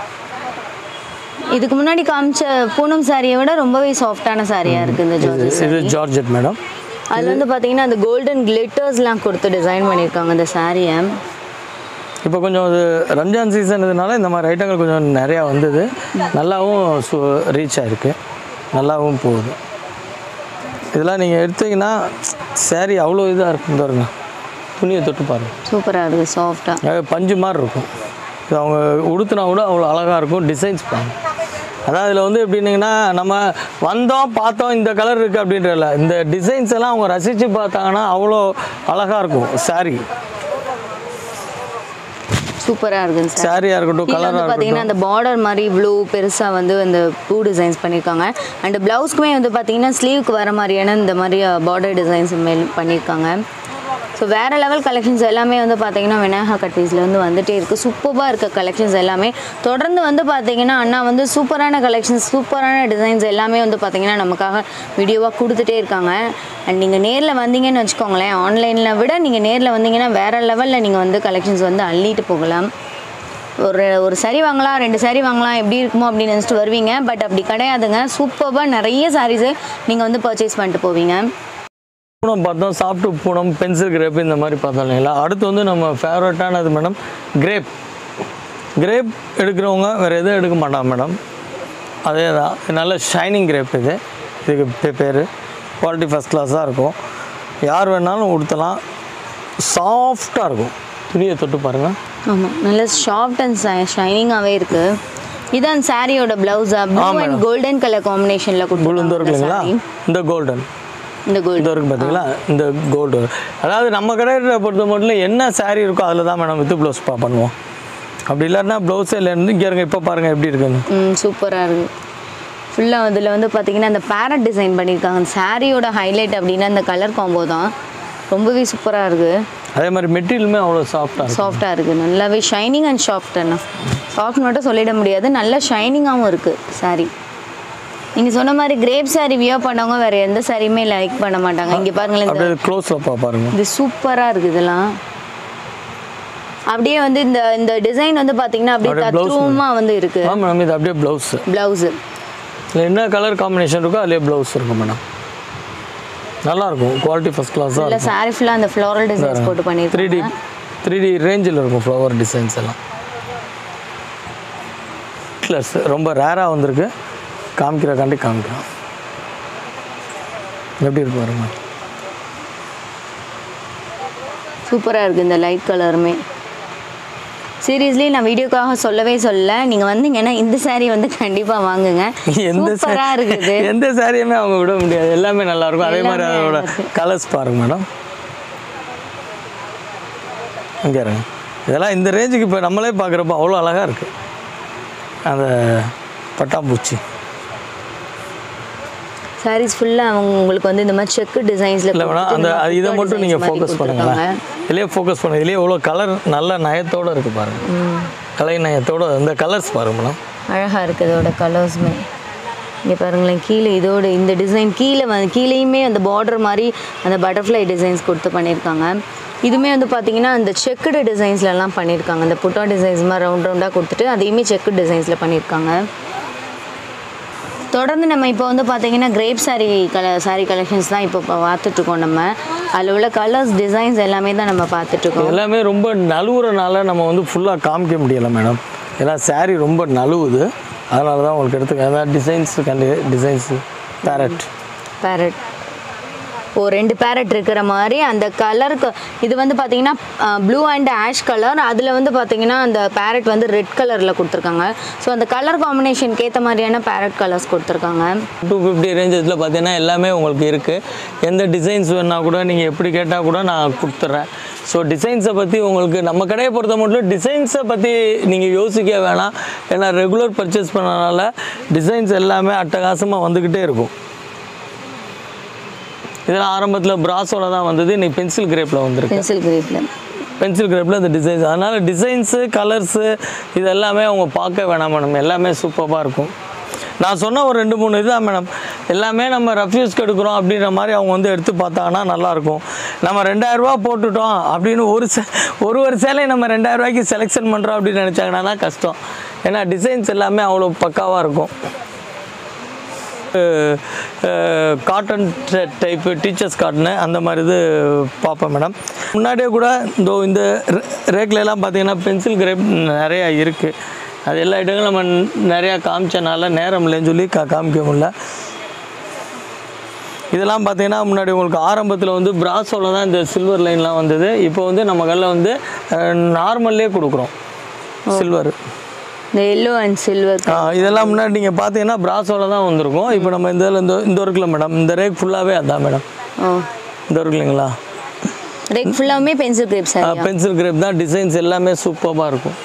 இதுக்கு முன்னாடி காமிச்ச பூனம் சாரியை விட ரொம்பவே சாஃப்டான சாரியாக இருக்குது இந்த ஜார்ஜெட் இது ஜார்ஜெட் மேடம் அதில் வந்து பார்த்தீங்கன்னா அந்த கோல்டன் கிளிட்டர்ஸ்லாம் கொடுத்து டிசைன் பண்ணியிருக்காங்க இந்த சாரியை இப்போ கொஞ்சம் அது ரம்ஜான் சீசன் இதனால இந்த மாதிரி ஐட்டங்கள் கொஞ்சம் நிறையா வந்தது. நல்லாவும் ரீச் ஆயிருக்கு. நல்லாவும் போகுது. இதெல்லாம் நீங்கள் எடுத்தீங்கன்னா saree அவ்வளோ இதாக இருக்கும் பாருங்க. துணியை தொட்டு பாருங்க. சூப்பராக இருக்குது சாஃப்டாக பஞ்சு மாதிரி இருக்கும். இது அவங்க உடுத்தினா கூட அவ்வளோ அழகாக இருக்கும். டிசைன்ஸ் பாருங்க. அதான் இதில் வந்து எப்படின்னீங்கன்னா நம்ம வந்தோம் பார்த்தோம் இந்த கலர் இருக்குது அப்படின்றல இந்த டிசைன்ஸ் எல்லாம் அவங்க ரசித்து பார்த்தாங்கன்னா அவ்வளோ அழகாக இருக்கும். Saree. சூப்பராக இருக்குது சார். சாரியாக இருக்கட்டும் கலராக பார்த்தீங்கன்னா அந்த பார்டர் மாதிரி ப்ளூ பெருசாக வந்து அந்த பூ டிசைன்ஸ் பண்ணியிருக்காங்க. அண்ட் ப்ளவுஸ்க்குமே வந்து பார்த்தீங்கன்னா ஸ்லீவுக்கு வர மாதிரியான இந்த மாதிரி பார்டர் டிசைன்ஸ் மேல் பண்ணியிருக்காங்க. ஸோ வேறு லெவல் கலெக்ஷன்ஸ் எல்லாமே வந்து பார்த்தீங்கன்னா விநாயகா கட்பீஸில் வந்து வந்துட்டே இருக்குது சூப்பராக இருக்க கலெக்ஷன்ஸ் எல்லாமே. தொடர்ந்து வந்து பார்த்தீங்கன்னா அண்ணா வந்து சூப்பரான கலெக்ஷன்ஸ் சூப்பரான டிசைன்ஸ் எல்லாமே வந்து பார்த்தீங்கன்னா நமக்காக வீடியோவாக கொடுத்துட்டே இருக்காங்க. அண்ட் நீங்கள் நேரில் வந்தீங்கன்னு வச்சுக்கோங்களேன் ஆன்லைனில் விட நீங்கள் நேரில் வந்தீங்கன்னா வேறு லெவலில் நீங்கள் வந்து கலெக்ஷன்ஸ் வந்து அள்ளிட்டு போகலாம். ஒரு ஒரு சரி வாங்கலாம் ரெண்டு சரி வாங்கலாம் எப்படி இருக்குமோ அப்படின்னு நினச்சிட்டு வருவீங்க. பட் அப்படி கிடையாதுங்க. சூப்பராக நிறைய சாரீஸு நீங்கள் வந்து பர்ச்சேஸ் பண்ணிட்டு போவீங்க. பூனம் பார்த்தோம் சாப்பிட்டு பூனம் பென்சில் கிரேப் இந்த மாதிரி பார்த்தோம் இல்லைங்களா? அடுத்து வந்து நம்ம ஃபேவரட்டானது மேடம் கிரேப் கிரேப் எடுக்கிறவங்க வேறு எதுவும் எடுக்க மாட்டாங்க மேடம் அதே தான் நல்ல ஷைனிங் கிரேப் இது. இதுக்கு பேர். குவாலிட்டி ஃபஸ்ட் கிளாஸாக இருக்கும். யார் வேணாலும் உடுத்தலாம். சாஃப்டாக இருக்கும். துணியை தொட்டு பாருங்கள் ஆமாம் நல்ல சாஃப்ட் அண்ட் ஷைனிங்காகவே இருக்குது இதான் சாரியோட ப்ளவுஸா ப்ளூ அண்ட் கோல்டன் கலர் காம்பினேஷனில் கொடுத்துருக்காங்க இந்த கோல்டன் இந்த கோல்டு இந்த இருக்கு பார்த்தீங்களா இந்த கோல்டு அதாவது நம்ம கடையை பொறுத்த மட்டும் என்ன saree இருக்கோ அதில் தான் மேடம் வித்து ப்ளவுஸ் பா பண்ணுவோம். அப்படி இல்லைன்னா ப்ளவுஸே இல்லைன்னு இங்கே இருங்க இப்போ பாருங்கள் எப்படி இருக்குன்னு. ம் சூப்பராக இருக்குது ஃபுல்லாக அதில் வந்து பார்த்தீங்கன்னா அந்த பேரட் டிசைன் பண்ணியிருக்காங்க அந்த சாரியோட ஹைலைட் அப்படின்னா அந்த கலர் காம்போ தான். ரொம்பவே சூப்பராக இருக்குது அதே மாதிரி மெட்டீரியலுமே அவ்வளோ சாஃப்டாக சாஃப்டாக இருக்குது நல்லாவே ஷைனிங் அண்ட் சாஃப்ட் அண்ணா. சாஃப்ட் மட்டும் சொல்லிட முடியாது. நல்ல ஷைனிங்காகவும் இருக்குது சாரி நீங்கள் சொன்ன மாதிரி கிரேப் சாரி வியோ பண்ணவங்க வேறு எந்த சாரியுமே லைக் பண்ண மாட்டாங்க. இங்கே பாருங்களேன் அப்படியே க்ளோஸில் பாருங்க. இது சூப்பராக இருக்குது இதெல்லாம். அப்படியே வந்து இந்த இந்த டிசைன் வந்து பார்த்தீங்கன்னா அப்படியே தத்ரூபமாக வந்து இருக்குது ஆமாம் மேடம் இது அப்படியே ப்ளவுஸு ப்ளவுஸு இல்லை என்ன கலர் காம்பினேஷன் இருக்கோ அதிலே ப்ளவுஸ் இருக்கும் மேடம் நல்லாயிருக்கும் குவாலிட்டி ஃபஸ்ட் கிளாஸாக இல்லை சாரி ஃபுல்லாக அந்த ஃப்ளோரல் டிசைன்ஸ் போட்டு த்ரீ டி த்ரீ டி ரேஞ்சில் இருக்கும் ஃப்ளவர் டிசைன்ஸ் எல்லாம். ரொம்ப ரேராக வந்திருக்கு. காமிக்கிறக்காண்டி காமிக்கிறோம் எப்படி இருக்கு பாருங்க. சூப்பராக இருக்குது இந்த லைட் கலருமே. சீரியஸ்லி நான் வீடியோக்காக சொல்லவே சொல்ல நீங்கள் வந்தீங்கன்னா இந்த saree வந்து கண்டிப்பாக வாங்குங்க. எந்த சூப்பராக இருக்குது. எந்த சாரியுமே அவங்க விட முடியாது. எல்லாமே நல்லா இருக்கும். அதே மாதிரி அதோட. கலர்ஸ் பாருங்க மேடம் இங்கே இருங்க. இதெல்லாம் இந்த ரேஞ்சுக்கு இப்போ நம்மளே பார்க்குறப்ப அவ்வளோ அழகாக இருக்குது அந்த பட்டாம்பூச்சி. சாரீஸ் ஃபுல்லாக அவங்க உங்களுக்கு வந்து இந்த மாதிரி செக்கு டிசைன்ஸில் இல்லை மேடம் அந்த இதை மட்டும் நீங்கள் ஃபோக்கஸ் பண்ணுங்களேன் இதுலேயே ஃபோக்கஸ் பண்ணுங்க. இதுலேயே எவ்வளோ கலர் நல்ல நயத்தோடு இருக்குது பாருங்கள் கலை நயத்தோட இந்த கலர்ஸ் பாருங்க மேடம் அழகாக இருக்குது இதோட கலர்ஸுமே இங்கே பாருங்களேன் கீழே இதோட இந்த டிசைன் கீழே வந்து கீழேயுமே அந்த பார்டர் மாதிரி அந்த பட்டர்ஃப்ளை டிசைன்ஸ் கொடுத்து பண்ணியிருக்காங்க இதுவுமே வந்து பார்த்தீங்கன்னா அந்த செக்குடு டிசைன்ஸ்லலாம் பண்ணியிருக்காங்க அந்த புட்டா டிசைன்ஸ் மாதிரி ரவுண்ட் ரவுண்டாக கொடுத்துட்டு அதையுமே செக்கு டிசைன்ஸில் பண்ணியிருக்காங்க தொடர்ந்து நம்ம இப்போ வந்து பார்த்தீங்கன்னா கிரேப் saree கல saree கலெக்ஷன்ஸ் தான் இப்போ பார்த்துட்ருக்கோம் நம்ம. அதில் உள்ள கலர்ஸ் டிசைன்ஸ் எல்லாமே தான் நம்ம பார்த்துட்ருக்கோம் எல்லாமே ரொம்ப நழுவுறனால நம்ம வந்து ஃபுல்லாக காமிக்க முடியலை மேடம் ஏன்னா saree ரொம்ப நழுவுது. அதனால தான் உங்களுக்கு எடுத்துக்க டிசைன்ஸ் கண்டி டிசைன்ஸு பேரட் பேரட் ஒரு ரெண்டு பேரட் இருக்கிற மாதிரி அந்த கலருக்கு இது வந்து பார்த்தீங்கன்னா ப்ளூ அண்ட் ஆஷ் கலர் அதில் வந்து பார்த்தீங்கன்னா அந்த பேரட் வந்து ரெட் கலரில் கொடுத்துருக்காங்க. ஸோ அந்த கலர் காம்பினேஷனுக்கு ஏற்ற மாதிரியான பேரட் கலர்ஸ் கொடுத்துருக்காங்க. டூ ஃபிஃப்டி ரேஞ்சஸில் பார்த்தீங்கன்னா எல்லாமே உங்களுக்கு இருக்குது எந்த டிசைன்ஸ் வேணால் கூட நீங்கள் எப்படி கேட்டால் கூட நான் கொடுத்துட்றேன் ஸோ டிசைன்ஸை பற்றி உங்களுக்கு நம்ம கடையை பொறுத்த மட்டும் டிசைன்ஸை பற்றி நீங்கள் யோசிக்க வேணாம். ஏன்னா ரெகுலர் பர்ச்சேஸ் பண்ணனால டிசைன்ஸ் எல்லாமே அட்டகாசமாக வந்துக்கிட்டே இருக்கும். இதெல்லாம் ஆரம்பத்தில் பிராஸோட தான் வந்தது இன்னைக்கு பென்சில் கிரேப்பில் வந்திருக்கு. பென்சில் கிரேப்பில் பென்சில் கிரேப்பில் இந்த டிசைன்ஸ் அதனால் டிசைன்ஸு கலர்ஸு இது எல்லாமே அவங்க பார்க்க வேணாம் மேடம் எல்லாமே சூப்பராக இருக்கும். நான் சொன்ன ஒரு ரெண்டு மூணு இதுதான் மேடம் எல்லாமே நம்ம ரெஃப்யூஸ்க்கு எடுக்கிறோம் அப்படின்ற மாதிரி அவங்க வந்து எடுத்து பார்த்தாங்கன்னா நல்லாயிருக்கும். நம்ம ரெண்டாயிரரூபா போட்டுட்டோம் அப்படின்னு ஒரு சே ஒரு ஒரு சேலையை நம்ம ரெண்டாயிரம் ரூபாய்க்கு செலெக்ஷன் பண்ணுறோம் அப்படின்னு நினச்சாங்கன்னா தான் கஷ்டம். ஏன்னா டிசைன்ஸ் எல்லாமே அவ்வளோ பக்காவாக இருக்கும். காட்டன் டைப்பு டீச்சர்ஸ் காட்டனு அந்த மாதிரி இது பார்ப்பேன் மேடம் முன்னாடியே கூட இந்த இந்த ரேக்ல எல்லாம் பார்த்தீங்கன்னா பென்சில் கிரேப் நிறையா இருக்குது அது எல்லா ஐட்டங்களும் நம்ம நிறையா காமிச்சனால நேரம் இல்லைன்னு சொல்லி கா காமிக்க முடியல. இதெல்லாம் பார்த்தீங்கன்னா முன்னாடி உங்களுக்கு ஆரம்பத்தில் வந்து பிராஸோவில் தான் இந்த சில்வர் லைன்லாம் வந்தது. இப்போ வந்து நம்ம கல்லில் வந்து நார்மல்லே கொடுக்குறோம். சில்வர் இந்த எல்லோ அண்ட் சில்வர் இதெல்லாம் முன்னாடி நீங்கள் பார்த்தீங்கன்னா பிராஸோவில் தான் வந்திருக்கும். இப்போ நம்ம இந்த இந்த இந்த இருக்குல்ல மேடம். இந்த ரேக் ஃபுல்லாகவே அதான் மேடம். இந்த இருக்கு இல்லைங்களா? ரேக் ஃபுல்லாமே pencil crepe sir pencil crepe தான். டிசைன்ஸ் எல்லாமே சூப்பராக இருக்கும்.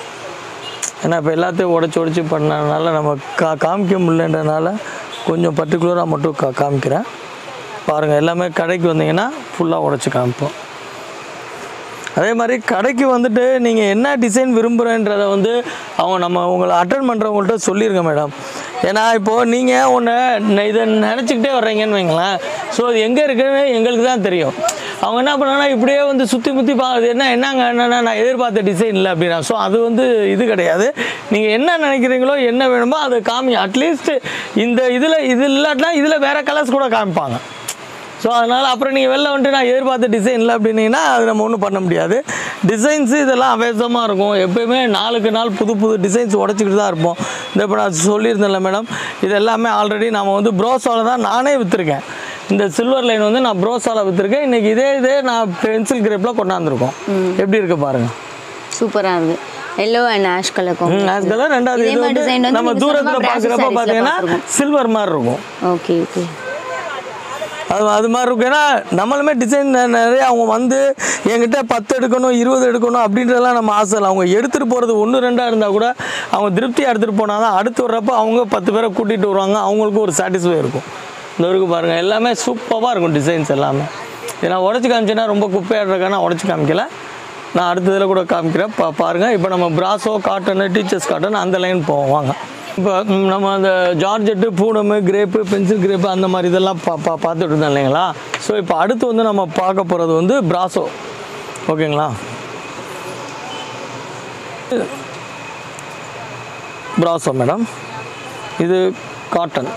ஏன்னா இப்போ எல்லாத்தையும் உடச்சி உடச்சி பண்ணனால நம்ம கா காமிக்க முடியலன்றனால கொஞ்சம் பர்டிகுலராக மட்டும் கா காமிக்கிறேன். பாருங்கள் எல்லாமே கடைக்கு வந்தீங்கன்னா ஃபுல்லாக உடச்சி காமிப்போம். அதே மாதிரி கடைக்கு வந்துட்டு நீங்கள் என்ன டிசைன் விரும்புகிறேன்றதை வந்து அவங்க நம்ம உங்களை அட்டன் பண்ணுறவங்கள்ட்ட சொல்லிடுங்க மேடம் ஏன்னா இப்போது நீங்கள் ஒன்று இதை நினச்சிக்கிட்டே வர்றீங்கன்னு வைங்களேன். ஸோ அது எங்கே இருக்குன்னு எங்களுக்கு தான் தெரியும். அவங்க என்ன பண்ணாங்கன்னா இப்படியே வந்து சுற்றி முற்றி பார்க்குறது என்ன என்னங்க என்னென்னா நான் எதிர்பார்த்த டிசைன் இல்லை அப்படின்னா. ஸோ அது வந்து இது கிடையாது. நீங்கள் என்ன நினைக்கிறீங்களோ என்ன வேணுமோ அதை காமி அட்லீஸ்ட் இந்த இதில் இது இல்லாட்டினா இதில் வேறு கலர்ஸ் கூட காமிப்பாங்க. ஸோ அதனால் அப்புறம் நீங்கள் வெளில வந்துட்டு நான் எதிர்பார்த்த டிசைன் இல்லை அப்படின்னீங்கன்னா அது நம்ம ஒன்றும் பண்ண முடியாது. டிசைன்ஸு இதெல்லாம் அவேசமாக இருக்கும். எப்பயுமே நாளுக்கு நாள் புது புது டிசைன்ஸ் உடச்சிக்கிட்டு தான் இருப்போம். இந்த இப்போ நான் சொல்லியிருந்தேன்ல மேடம் இது எல்லாமே ஆல்ரெடி நம்ம வந்து ப்ரோஸாவில் தான் நானே விற்றுருக்கேன் இந்த சில்வர் லைன் வந்து நான் ப்ரோஸாவில் விற்றுருக்கேன் இன்றைக்கி இதே இதே நான் பென்சில் கிரேப்பில் கொண்டாந்துருக்கோம். எப்படி இருக்கு பாருங்கள் சூப்பராக இருக்குது yellow and ash colour ash colour ரெண்டாவது நம்ம தூரத்தில் பார்க்குறப்ப பார்த்தீங்கன்னா சில்வர் மாதிரி இருக்கும். ஓகே ஓகே அது அது மாதிரி இருக்கும். ஏன்னா நம்மளுமே டிசைன் நிறைய அவங்க வந்து என்கிட்ட பத்து எடுக்கணும் இருபது எடுக்கணும் அப்படின்றதெல்லாம் நம்ம ஆசை இல்லை. அவங்க எடுத்துகிட்டு போகிறது ஒன்று ரெண்டாக இருந்தால் கூட அவங்க திருப்தியாக எடுத்துகிட்டு போனால் தான் அடுத்து வர்றப்போ அவங்க பத்து பேரை கூட்டிகிட்டு வருவாங்க. அவங்களுக்கும் ஒரு சாட்டிஸ்ஃபை இருக்கும். இந்த வரைக்கும் பாருங்கள் எல்லாமே சூப்பராக இருக்கும் டிசைன்ஸ் எல்லாமே. ஏன்னா உடச்சி காமிச்சேன்னா ரொம்ப குப்பையாக இருக்கானா உடச்சி காமிக்கல. நான் அடுத்ததில் கூட காமிக்கிறேன். பா பாருங்கள் இப்போ நம்ம பிராஸோ காட்டனு டீச்சர்ஸ் காட்டன் அந்த லைன் போவோம். வாங்க. இப்போ நம்ம அந்த ஜார்ஜெட்டு பூனமு கிரேப்பு பென்சில் கிரேப்பு அந்த மாதிரி இதெல்லாம் பா பா பார்த்துட்டு இருந்தோம் இல்லைங்களா? ஸோ இப்போ அடுத்து வந்து நம்ம பார்க்க போகிறது வந்து பிராசோ. ஓகேங்களா? Brasso madam. இது காட்டன்.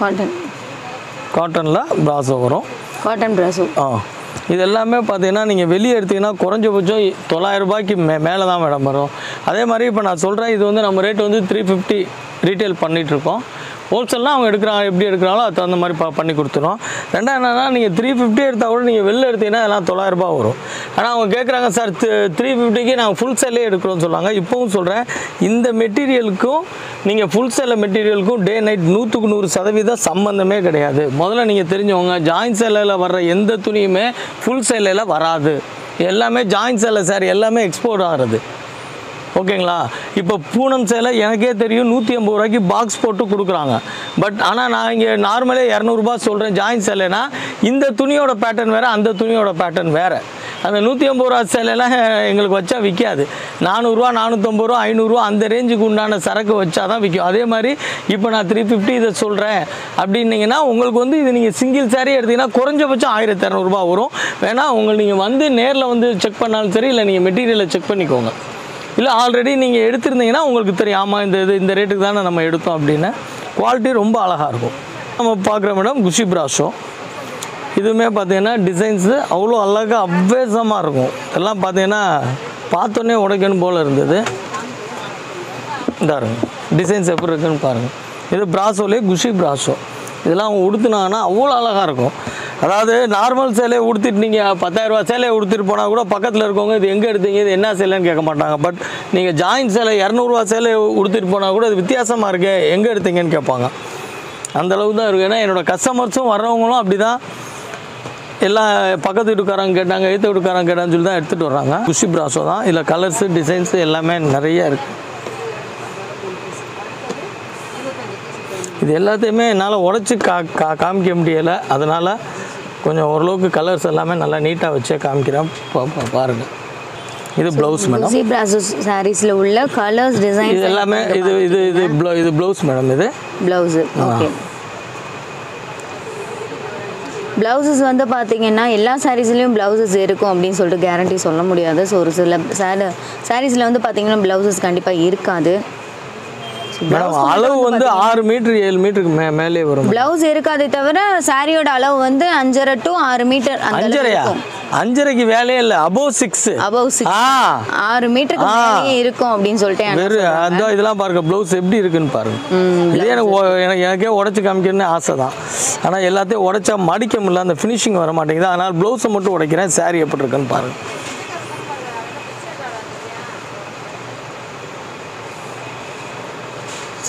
காட்டன். காட்டனில் பிராசோ வரும். காட்டன் ப்ராஸோ ஆ. இது எல்லாமே பார்த்தீங்கன்னா நீங்கள் வெளியே எடுத்தீங்கன்னா குறைஞ்சபட்சம் தொள்ளாயிரம் ரூபாய்க்கு மே மேலே தான் மேடம் வரும். அதே மாதிரி இப்போ நான் சொல்கிறேன் இது வந்து நம்ம ரேட் வந்து த்ரீ ஃபிஃப்டி ரீட்டைல் பண்ணிகிட்ருக்கோம் ஹோல்சேல்லாம் அவங்க எடுக்கிறாங்க எப்படி எடுக்கிறாங்களோ அது தகுந்த மாதிரி ப பண்ணி கொடுத்துரும். ரெண்டாவது என்னென்னா நீங்கள் த்ரீ ஃபிஃப்டி எடுத்தால் கூட நீங்கள் வெளில எடுத்தீங்கன்னா எல்லாம் தொள்ளாயிரம் வரும். ஆனால் அவங்க கேட்குறாங்க சார் த்ரீ ஃபிஃப்டிக்கு நாங்கள் ஃபுல் சேலே எடுக்கிறோம்னு சொல்லுவாங்க இப்போவும் சொல்கிறேன் இந்த மெட்டீரியலுக்கும் நீங்கள் ஃபுல் சேலை மெட்டீரியலுக்கும் டே நைட் நூற்றுக்கு நூறு சதவீதம் சம்மந்தமே கிடையாது. முதல்ல நீங்கள் தெரிஞ்சவங்க ஜாயின் சேலையில் வர்ற எந்த துணியுமே ஃபுல் சேலையில் வராது. எல்லாமே ஜாயின் சேலை சார் எல்லாமே எக்ஸ்போர்ட் ஆகிறது. ஓகேங்களா? இப்போ பூனம் சேலை எனக்கே தெரியும் நூற்றி ஐம்பது ரூபாய்க்கு பாக்ஸ் போட்டு கொடுக்குறாங்க. பட் ஆனால் நான் இங்கே நார்மலே இரநூறுபா சொல்கிறேன் ஜாயின் சேலைனா இந்த துணியோட பேட்டர்ன் வேறு அந்த துணியோட பேட்டர்ன் வேறு. அந்த நூற்றி ஐம்பது ரூபா சேலையெல்லாம் எங்களுக்கு வச்சா விற்காது நானூறுரூவா நானூற்றம்பது ரூபா ஐநூறுரூவா அந்த ரேஞ்சுக்கு உண்டான சரக்கு வச்சா தான் விற்கும் அதே மாதிரி இப்போ நான் த்ரீ ஃபிஃப்டி இதை சொல்கிறேன் அப்படின்னீங்கன்னா உங்களுக்கு வந்து இது நீங்கள் சிங்கிள் saree எடுத்தீங்கன்னா குறைஞ்சபட்சம் ஆயிரத்தி இரநூறுபா வரும். வேணால் உங்களுக்கு நீங்கள் வந்து நேரில் வந்து செக் பண்ணாலும் சரி இல்லை நீங்கள் மெட்டீரியலை செக் பண்ணிக்கோங்க. இல்லை ஆல்ரெடி நீங்கள் எடுத்திருந்தீங்கன்னா உங்களுக்கு தெரியும். ஆமாம் இந்த இது இந்த ரேட்டுக்கு தானே நம்ம எடுத்தோம் அப்படின்னு. குவாலிட்டி ரொம்ப அழகாக இருக்கும். நம்ம பார்க்குற மேடம் குஷி பிராஷோ. இதுவுமே பார்த்தீங்கன்னா டிசைன்ஸு அவ்வளோ அழகாக அவ்வேசமாக இருக்கும். எல்லாம் பார்த்தீங்கன்னா பார்த்தோன்னே உடைக்கணும் போல் இருந்தது. இந்தாருங்க. டிசைன்ஸ் எப்படி இருக்குன்னு பாருங்கள் இது பிராசோலே குஷி பிராசோ இதெல்லாம் அவங்க உடுத்துனாங்கன்னா அவ்வளோ அழகாக இருக்கும். அதாவது நார்மல் சேலையை உடுத்திட்டு நீங்கள் பத்தாயிரரூபா சேலையை உடுத்திட்டு போனால் கூட பக்கத்தில் இருக்கவங்க இது எங்கே எடுத்தீங்க இது என்ன சேலைன்னு கேட்க மாட்டாங்க. பட் நீங்கள் ஜாயின் சேலை இரநூறுவா சேலையை உடுத்திட்டு போனால் கூட இது வித்தியாசமாக இருக்கு எங்கே எடுத்தீங்கன்னு கேட்பாங்க. அந்தளவுக்கு தான் இருக்கும். ஏன்னா என்னோடய கஸ்டமர்ஸும் வர்றவங்களும் அப்படி தான் எல்லாம் பக்கத்து வீட்டுக்காரங்க கேட்டாங்க எழுத்து வீட்டுக்காரங்க கேட்டாங்கன்னு சொல்லி தான் எடுத்துகிட்டு வர்றாங்க. குஷி பிராசோ தான். இதில் கலர்ஸு டிசைன்ஸு எல்லாமே நிறைய இருக்குது இது எல்லாத்தையுமே என்னால் உடச்சி கா கா காமிக்க முடியலை. அதனால் கொஞ்சம் ஓரளவுக்கு கலர்ஸ் எல்லாமே நல்லா நீட்டாக வச்சே காமிக்கிறேன். பா- பா- பாருங்க. இது ப்ளவுஸ் மேடம் பிராசோ சாரீஸில் உள்ள கலர்ஸ் டிசைன் இது எல்லாமே இது இது இது இது ப்ளவுஸ் மேடம் இது. ப்ளவுஸு ஓகே ப்ளவுசஸ் வந்து பார்த்தீங்கன்னா எல்லா சாரீஸ்லேயும் ப்ளவுசஸ் இருக்கும் அப்படின்னு சொல்லிட்டு கேரண்டி சொல்ல முடியாது. ஸோ ஒரு சில சாரி சாரீஸில் வந்து பார்த்தீங்கன்னா ப்ளவுசஸ் கண்டிப்பாக இருக்காது. மேடம் அளவு வந்து ஆறு மீட்டர் ஏழு மீட்டருக்கு மே மேலே வரும். ப்ளவுஸ் இருக்காதே தவிர சாரியோட அளவு வந்து அஞ்சரை டு ஆறு மீட்டர் அஞ்சரையா? அஞ்சரைக்கு வேலையே இல்லை. அபோவ் சிக்ஸ் அபவ் சிக்ஸ் ஆறு மீட்டருக்கு மேலேயே இருக்கும் அப்படின்னு சொல்லிட்டு வெறும் அந்த இதெல்லாம் பாருங்க ப்ளவுஸ் எப்படி இருக்குன்னு பாருங்க. இதே எனக்கு எனக்கு உடச்சி காமிக்கணும்னு ஆசை தான் ஆனால் எல்லாத்தையும் உடைச்சா மடிக்க முடியல. அந்த ஃபினிஷிங் வர மாட்டேங்குது. அதனால் ப்ளவுஸை மட்டும் உடைக்கிறேன். saree எப்படி இருக்குன்னு பாருங்க.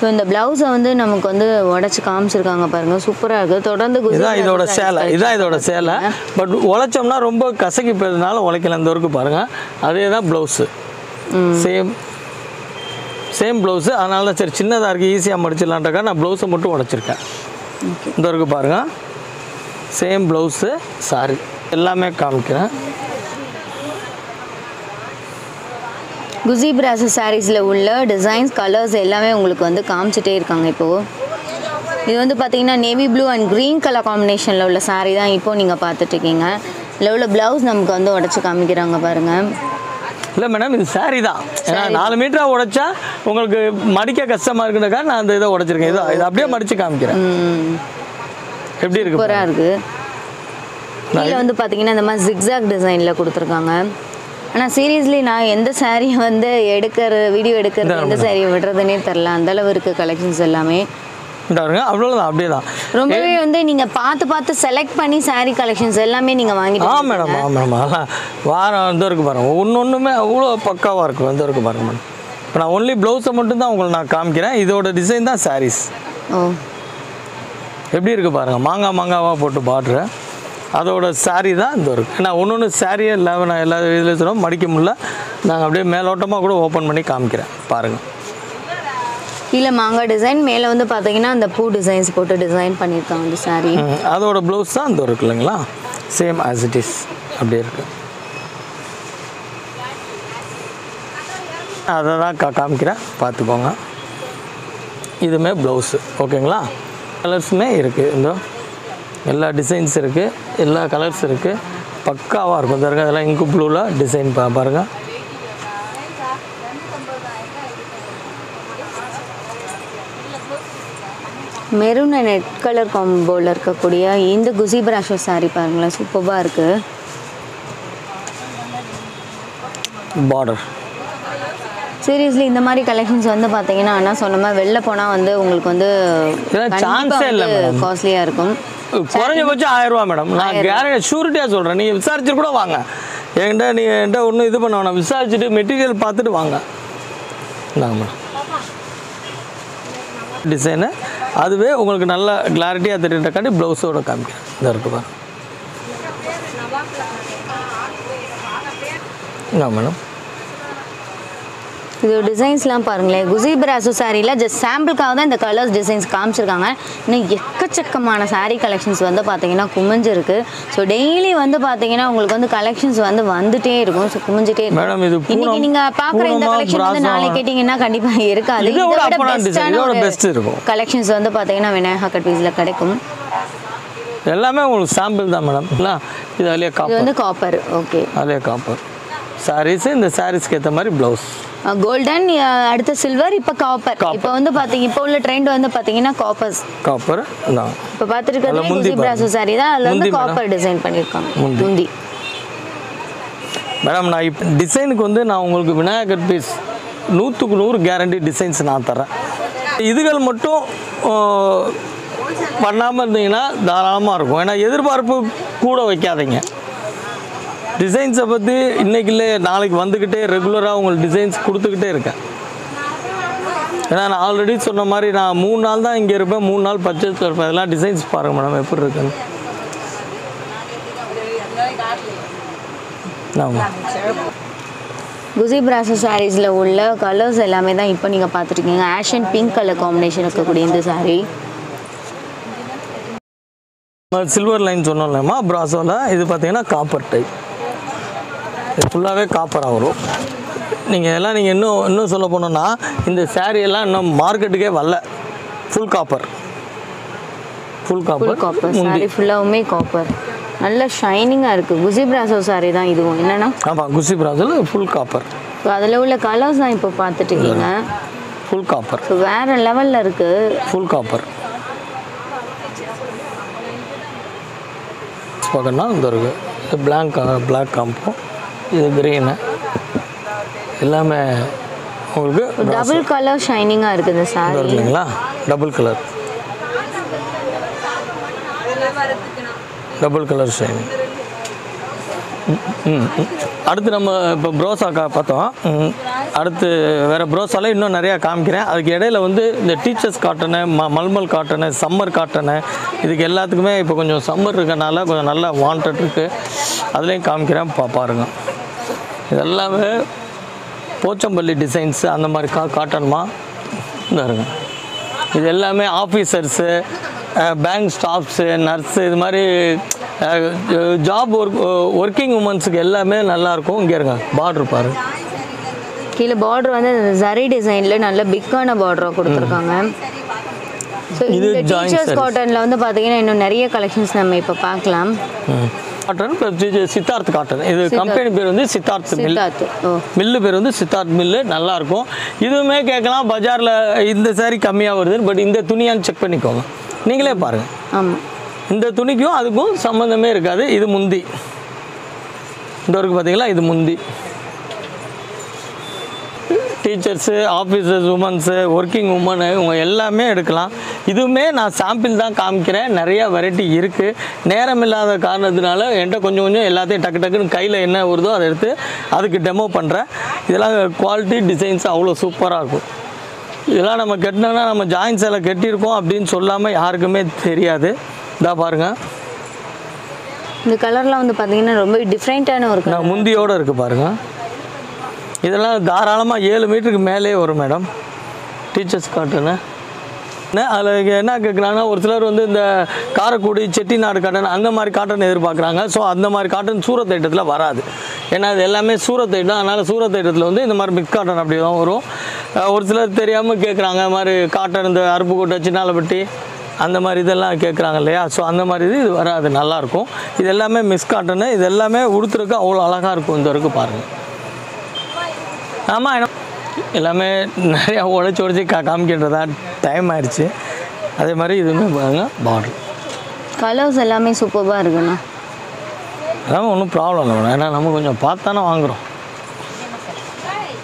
ஸோ இந்த ப்ளவுஸை வந்து நமக்கு வந்து உடச்சி காமிச்சிருக்காங்க பாருங்க. சூப்பராக இருக்குது தொடர்ந்து இதான் இதோட சேலை. இதான் இதோட சேலை. பட் உழைச்சோம்னா ரொம்ப கசக்கி போயிருந்தனால உழைக்கல இந்த வரைக்கும் பாருங்க. அதே தான் ப்ளவுஸு சேம் சேம் ப்ளவுஸு அதனால தான் சரி சின்னதாக இருக்குது ஈஸியாக மடிச்சிடலான்ட்டக்கா நான் ப்ளவுஸை மட்டும் உடைச்சிருக்கேன். இந்த வரைக்கும் பாருங்க. சேம் ப்ளவுஸு சாரி எல்லாமே காமிக்கிறேன். குசி பிராச சாரீஸில் உள்ள டிசைன்ஸ் கலர்ஸ் எல்லாமே உங்களுக்கு வந்து காமிச்சிட்டே இருக்காங்க இப்போது இது வந்து பார்த்தீங்கன்னா navy blue and green colour காம்பினேஷனில் உள்ள saree தான் இப்போ நீங்கள் பார்த்துட்ருக்கீங்க இதில் உள்ள ப்ளவுஸ் நமக்கு வந்து உடச்சி காமிக்கிறாங்க பாருங்கள் இல்லை மேடம் இது saree தான். ஏன்னா நாலு மீட்டரா உடைச்சா உங்களுக்கு மடிக்க கஷ்டமாக இருக்குனாக்கா நான் அந்த இதை உடைச்சிருக்கேன். இதை இது அப்படியே மடித்து காமிக்கிறேன். எப்படி இருக்கு இருக்குது கீழே வந்து பார்த்தீங்கன்னா இந்த மாதிரி zigzag டிசைனில் கொடுத்துருக்காங்க. ஆனால் சீரியஸ்லி நான் எந்த சாரியை வந்து எடுக்கிற வீடியோ எடுக்கிறது எந்த சாரியை விடுறதுனே தெரில அந்த அளவு இருக்குது கலெக்ஷன்ஸ் எல்லாமே. அவ்வளோதான் அப்படியே தான் ரொம்பவே வந்து நீங்க பார்த்து பார்த்து செலக்ட் பண்ணி saree கலெக்ஷன்ஸ் எல்லாமே நீங்க வாங்கிட்டு ஆ மேடம் ஆ மேடம். அதெல்லாம் வாரம் வந்து இருக்கு பாருங்க. ஒன்று ஒன்றுமே அவ்வளோ பக்காவாக இருக்கும் வந்து இருக்கு பாருங்க மேடம். இப்போ நான் ஒன்லி ப்ளவுஸை மட்டும் தான் உங்களுக்கு நான் காமிக்கிறேன். இதோட டிசைன் தான் sarees. ஓ. எப்படி இருக்கு பாருங்க மாங்காய் மாங்காவாக போட்டு பார்ட்ரு அதோட saree தான் இந்த இருக்கு ஏன்னா ஒன்று ஒன்று சாரியே இல்லாமல் நான் எல்லா இதில் சொல்லுவோம் மடிக்க முடியல. நாங்கள் அப்படியே மேலோட்டமாக கூட ஓப்பன் பண்ணி காமிக்கிறேன். பாருங்கள் கீழே மாங்காய் டிசைன் மேலே வந்து பார்த்தீங்கன்னா அந்த பூ டிசைன்ஸ் போட்டு டிசைன் பண்ணியிருக்காங்க அந்த ம், அதோட ப்ளவுஸ் தான் இந்த இருக்கு இல்லைங்களா? சேம் ஆஸ் இட் இஸ் அப்படியே இருக்கு. அதை தான் கா காமிக்கிறேன். பார்த்துக்கோங்க. இதுவுமே ப்ளவுஸு ஓகேங்களா கலர்ஸுமே இருக்குது இந்த. எல்லா டிசைன்ஸ் இருக்குது எல்லா கலர்ஸ் இருக்குது பக்காவாக இருக்கும். இந்த இருக்க அதெல்லாம் இங்கு ப்ளூவில் டிசைன் பா பாருங்கள் மெரூன் அண்ட் ரெட் கலர் காம்போவில் இருக்கக்கூடிய இந்த குசி பிராஷோ saree பாருங்களேன். சூப்பராக இருக்குது பார்டர் சீரியஸ்லி இந்த மாதிரி கலெக்ஷன்ஸ் வந்து பார்த்தீங்கன்னா அண்ணா சொன்ன மாதிரி வெளில போனால் வந்து உங்களுக்கு வந்து ஏ இல்ல. காஸ்ட்லியாக இருக்கும். குறைஞ்சபட்சம் ஆயிரம் ரூபா மேடம் நான் கேரண்டி ஷூரிட்டியாக சொல்கிறேன் நீங்கள் விசாரிச்சு கூட வாங்க. என்கிட்ட நீ என்கிட்ட ஒன்றும் இது பண்ண வேணாம். விசாரிச்சுட்டு மெட்டீரியல் பார்த்துட்டு வாங்க. இந்தாங்க மேடம் டிசைனு அதுவே உங்களுக்கு நல்ல கிளாரிட்டியாக தெரியுறக்காண்டி ப்ளவுஸோட காமிக்கிறேன். இந்த இருக்கு பாருங்க. என்ன மேடம் இது டிசைன்ஸ்லாம் பாருங்களேன். குசி பிராசோ சாரியில் ஜஸ்ட் சாம்பிளுக்காக தான் இந்த கலர்ஸ் டிசைன்ஸ் காமிச்சிருக்காங்க. இன்னும் எக்கச்சக்கமான saree கலெக்ஷன்ஸ் வந்து பார்த்தீங்கன்னா குமிஞ்சிருக்கு. ஸோ டெய்லி வந்து பார்த்தீங்கன்னா உங்களுக்கு வந்து கலெக்ஷன்ஸ் வந்து வந்துட்டே இருக்கும். ஸோ குமிஞ்சிட்டே இருக்கும். இன்னைக்கு பூனம் நீங்க பாக்குற இந்த கலெக்ஷன் வந்து. நாளைக்கு கேட்டிங்கன்னா கண்டிப்பா இருக்காது. கலெக்ஷன்ஸ் வந்து பாத்தீங்கன்னா விநாயகா கட் பீஸ்ல கிடைக்கும். எல்லாமே உங்களுக்கு சாம்பிள் தான் மேடம் இல்லை? இது அதிலே காப்பர் வந்து காப்பர் ஓகே அதிலே காப்பர் சாரீஸு இந்த சாரீஸ்க்கு ஏற்ற மாதிரி ப்ளவுஸ் கோல்டன் அடுத்த சில்வர் இப்போ காப்பர். இப்போ வந்து பாத்தீங்க இப்போ உள்ள ட்ரெண்ட் வந்து பாத்தீங்கன்னா காப்பர்ஸ் காப்பர் இந்தாங்க இப்போ பார்த்துருக்கிறது முந்தி பிராசோ சாரி தான் அதில் வந்து. காப்பர் டிசைன் பண்ணியிருக்காங்க முந்தி. மேடம் நான் இப்போ டிசைனுக்கு வந்து நான் உங்களுக்கு விநாயகர் பீஸ் நூற்றுக்கு நூறு கேரண்டி டிசைன்ஸ் நான் தரேன் இதுகள் மட்டும் பண்ணாமல் இருந்தீங்கன்னா தாராளமாக இருக்கும். ஏன்னா எதிர்பார்ப்பு கூட வைக்காதீங்க. டிசைன்ஸை பற்றி இன்னைக்கு இல்லை நாளைக்கு வந்துக்கிட்டே ரெகுலராக உங்களுக்கு டிசைன்ஸ் கொடுத்துக்கிட்டே இருக்கேன். ஏன்னா நான் ஆல்ரெடி சொன்ன மாதிரி நான் மூணு நாள் தான் இங்கே இருப்பேன் மூணு நாள் பர்ச்சேஸில் இருப்பேன். இதெல்லாம் டிசைன்ஸ் பாருங்கள் மேடம் எப்படி இருக்குன்னு. குசி பிராசோ சாரீஸில் உள்ள கலர்ஸ் எல்லாமே தான் இப்போ நீங்கள் பார்த்துருக்கீங்க. Ash and pink colour combination இருக்கக்கூடிய இந்த saree. சில்வர் லைன் சொன்னோம்லம்மா ப்ராசோவில் இது பார்த்தீங்கன்னா காப்பர் டைப் இது ஃபுல்லாகவே காப்பராக வரும். நீங்கள் எல்லாம் நீங்கள் இன்னும் இன்னும் சொல்ல போனோம்னா இந்த எல்லாம் இன்னும் மார்க்கெட்டுக்கே வரல. Full copper full copper copper saree ஃபுல்லாகவுமே காப்பர் நல்ல ஷைனிங்காக இருக்குது குசி பிராசோ saree தான் இதுவும். என்னன்னா? ஆமாம் குசி ப்ராசோவில் ஃபுல் காப்பர் ஸோ அதில் உள்ள கலர்ஸ் தான் இப்போ பார்த்துட்டு இருக்கீங்க ஃபுல் காப்பர் ஸோ வேறு லெவலில் இருக்குது ஃபுல் காப்பர் பார்க்கணும்னா இந்த இருக்கு. இது பிளாங்க் பிளாக் காம்போ இது க்ரீனு எல்லாமே உங்களுக்கு டபுள் கலர் ஷைனிங்காக இருக்குது இருக்கு இல்லைங்களா double colour double colour shining ம். அடுத்து நம்ம இப்போ ப்ரோஸாக்கா பார்த்தோம். அடுத்து வேறு ப்ரோஸால இன்னும் நிறையா காமிக்கிறேன். அதுக்கு இடையில வந்து இந்த டீச்சர்ஸ் காட்டனு ம மல்மல் காட்டனு சம்மர் காட்டனு இதுக்கு எல்லாத்துக்குமே இப்போ கொஞ்சம் சம்மர் இருக்கனால கொஞ்சம் நல்லா வாண்டட் இருக்குது அதுலேயும் காமிக்கிறேன். பா பாருங்க. இதெல்லாமே போச்சம்பள்ளி டிசைன்ஸு அந்த மாதிரி கா காட்டணுமா? இந்த இருங்க. இது எல்லாமே ஆஃபீஸர்ஸு பேங்க் ஸ்டாஃப்ஸு நர்ஸு இது மாதிரி ஜாப் ஒர்க் ஒர்க்கிங் உமன்ஸுக்கு எல்லாமே நல்லாயிருக்கும் இங்கே இருங்க. பார்டர் பாரு. கீழே பார்டர் வந்து ஜரி டிசைனில் நல்ல பிக்கான பார்டராக கொடுத்துருக்காங்க. ஸோ இது இந்த டீச்சர்ஸ். காட்டனில் வந்து பார்த்தீங்கன்னா இன்னும் நிறைய கலெக்ஷன்ஸ் நம்ம இப்போ பார்க்கலாம். காட்டன் சித்தார்த் காட்டன் இது கம்பெனி பேர் வந்து சித்தார்த் மில். மில்லு பேர் வந்து சித்தார்த் மில்லு நல்லாயிருக்கும் இதுவுமே கேட்கலாம் பஜாரில் இந்த saree கம்மியாக வருது பட் இந்த துணியான்னு செக் பண்ணிக்கோங்க. நீங்களே பாருங்கள் ஆமாம் இந்த துணிக்கும் அதுக்கும் சம்மந்தமே இருக்காது இது முந்தி. இந்த வரைக்கும் பார்த்தீங்களா இது முந்தி. Teachers officers womens working woman இவங்க எல்லாமே எடுக்கலாம். இதுவுமே நான் சாம்பிள் தான் காமிக்கிறேன். நிறையா வெரைட்டி இருக்குது நேரம் இல்லாத காரணத்தினால என்கிட்ட கொஞ்சம் கொஞ்சம் எல்லாத்தையும் டக்கு டக்குன்னு கையில் என்ன வருதோ அதை எடுத்து அதுக்கு டெமோ பண்ணுறேன் இதெல்லாம் குவாலிட்டி டிசைன்ஸ் அவ்வளோ சூப்பராக இருக்கும். இதெல்லாம் நம்ம கட்டினோன்னா நம்ம ஜாயின் சேலை கட்டியிருக்கோம் அப்படின்னு சொல்லாமல் யாருக்குமே தெரியாது. இதா பாருங்கள் இந்த கலர்லாம் வந்து பார்த்தீங்கன்னா ரொம்ப டிஃப்ரெண்ட்டான ஒரு. நான் முந்தியோடு இருக்குது பாருங்கள் இதெல்லாம் தாராளமாக ஏழு மீட்டருக்கு மேலே வரும் மேடம் டீச்சர்ஸ் காட்டுன்னு அதில் என்ன கேட்குறாங்கன்னா ஒரு சிலர் வந்து இந்த காரைக்குடி செட்டிநாடு காட்டன் அந்த மாதிரி காட்டன் எதிர்பார்க்குறாங்க. ஸோ அந்த மாதிரி காட்டன் சூரத் ஐட்டத்தில் வராது. ஏன்னா அது எல்லாமே சூரத் ஐட்டம் அதனால் சூரத் ஐட்டத்தில் வந்து இந்த மாதிரி மிக்ஸ் காட்டன் அப்படி தான் வரும். ஒரு சிலர் தெரியாமல் கேட்குறாங்க அது மாதிரி காட்டன் இந்த அருப்புக்கோட்டை சின்னாலப்பட்டி அந்த மாதிரி இதெல்லாம் கேட்குறாங்க இல்லையா? ஸோ அந்த மாதிரி இது இது வராது. நல்லாயிருக்கும் இது எல்லாமே மிஸ் காட்டனு இது எல்லாமே உடுத்துறதுக்கு அவ்வளோ அழகாக இருக்கும் இந்த வரைக்கும் பாருங்கள் ஆமாம் என்ன- எல்லாமே நிறையா உடச்சி உடச்சி கா காமிக்கின்றதா டைம் ஆயிடுச்சு அதே மாதிரி இதுவுமே பாருங்க பார்டர் கலர்ஸ் எல்லாமே சூப்பராக இருக்குண்ணா. அதான் ஒன்றும் ப்ராப்ளம் இல்லை மேடம் ஏன்னா நம்ம கொஞ்சம் பார்த்து தானே வாங்குகிறோம்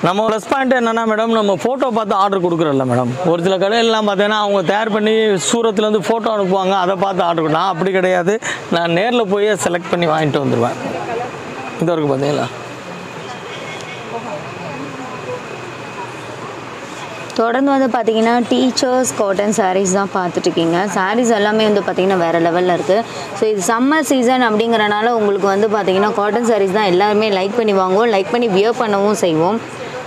நம்ம ப்ளஸ் பாயிண்ட் என்னென்னா மேடம் நம்ம ஃபோட்டோ பார்த்து ஆர்டர் கொடுக்குறோம்ல மேடம் ஒரு சில கடையிலலாம் பார்த்தீங்கன்னா அவங்க தயார் பண்ணி சூரத்துலேருந்து ஃபோட்டோ அனுப்புவாங்க. அதை பார்த்து ஆர்டர் நான் அப்படி கிடையாது. நான் நேரில் போய் செலக்ட் பண்ணி வாங்கிட்டு வந்துடுவேன் இது வரைக்கும் பார்த்தீங்களா? தொடர்ந்து வந்து பார்த்தீங்கன்னா டீச்சர்ஸ் காட்டன் சாரீஸ் தான் பார்த்துட்ருக்கீங்க சாரீஸ் எல்லாமே வந்து பார்த்தீங்கன்னா வேறு லெவலில் இருக்குது ஸோ இது சம்மர் சீசன் அப்படிங்கிறனால உங்களுக்கு வந்து பார்த்தீங்கன்னா காட்டன் சாரீஸ் தான் எல்லாருமே லைக் பண்ணி வாங்குவோம் லைக் பண்ணி வியர் பண்ணவும் செய்வோம்.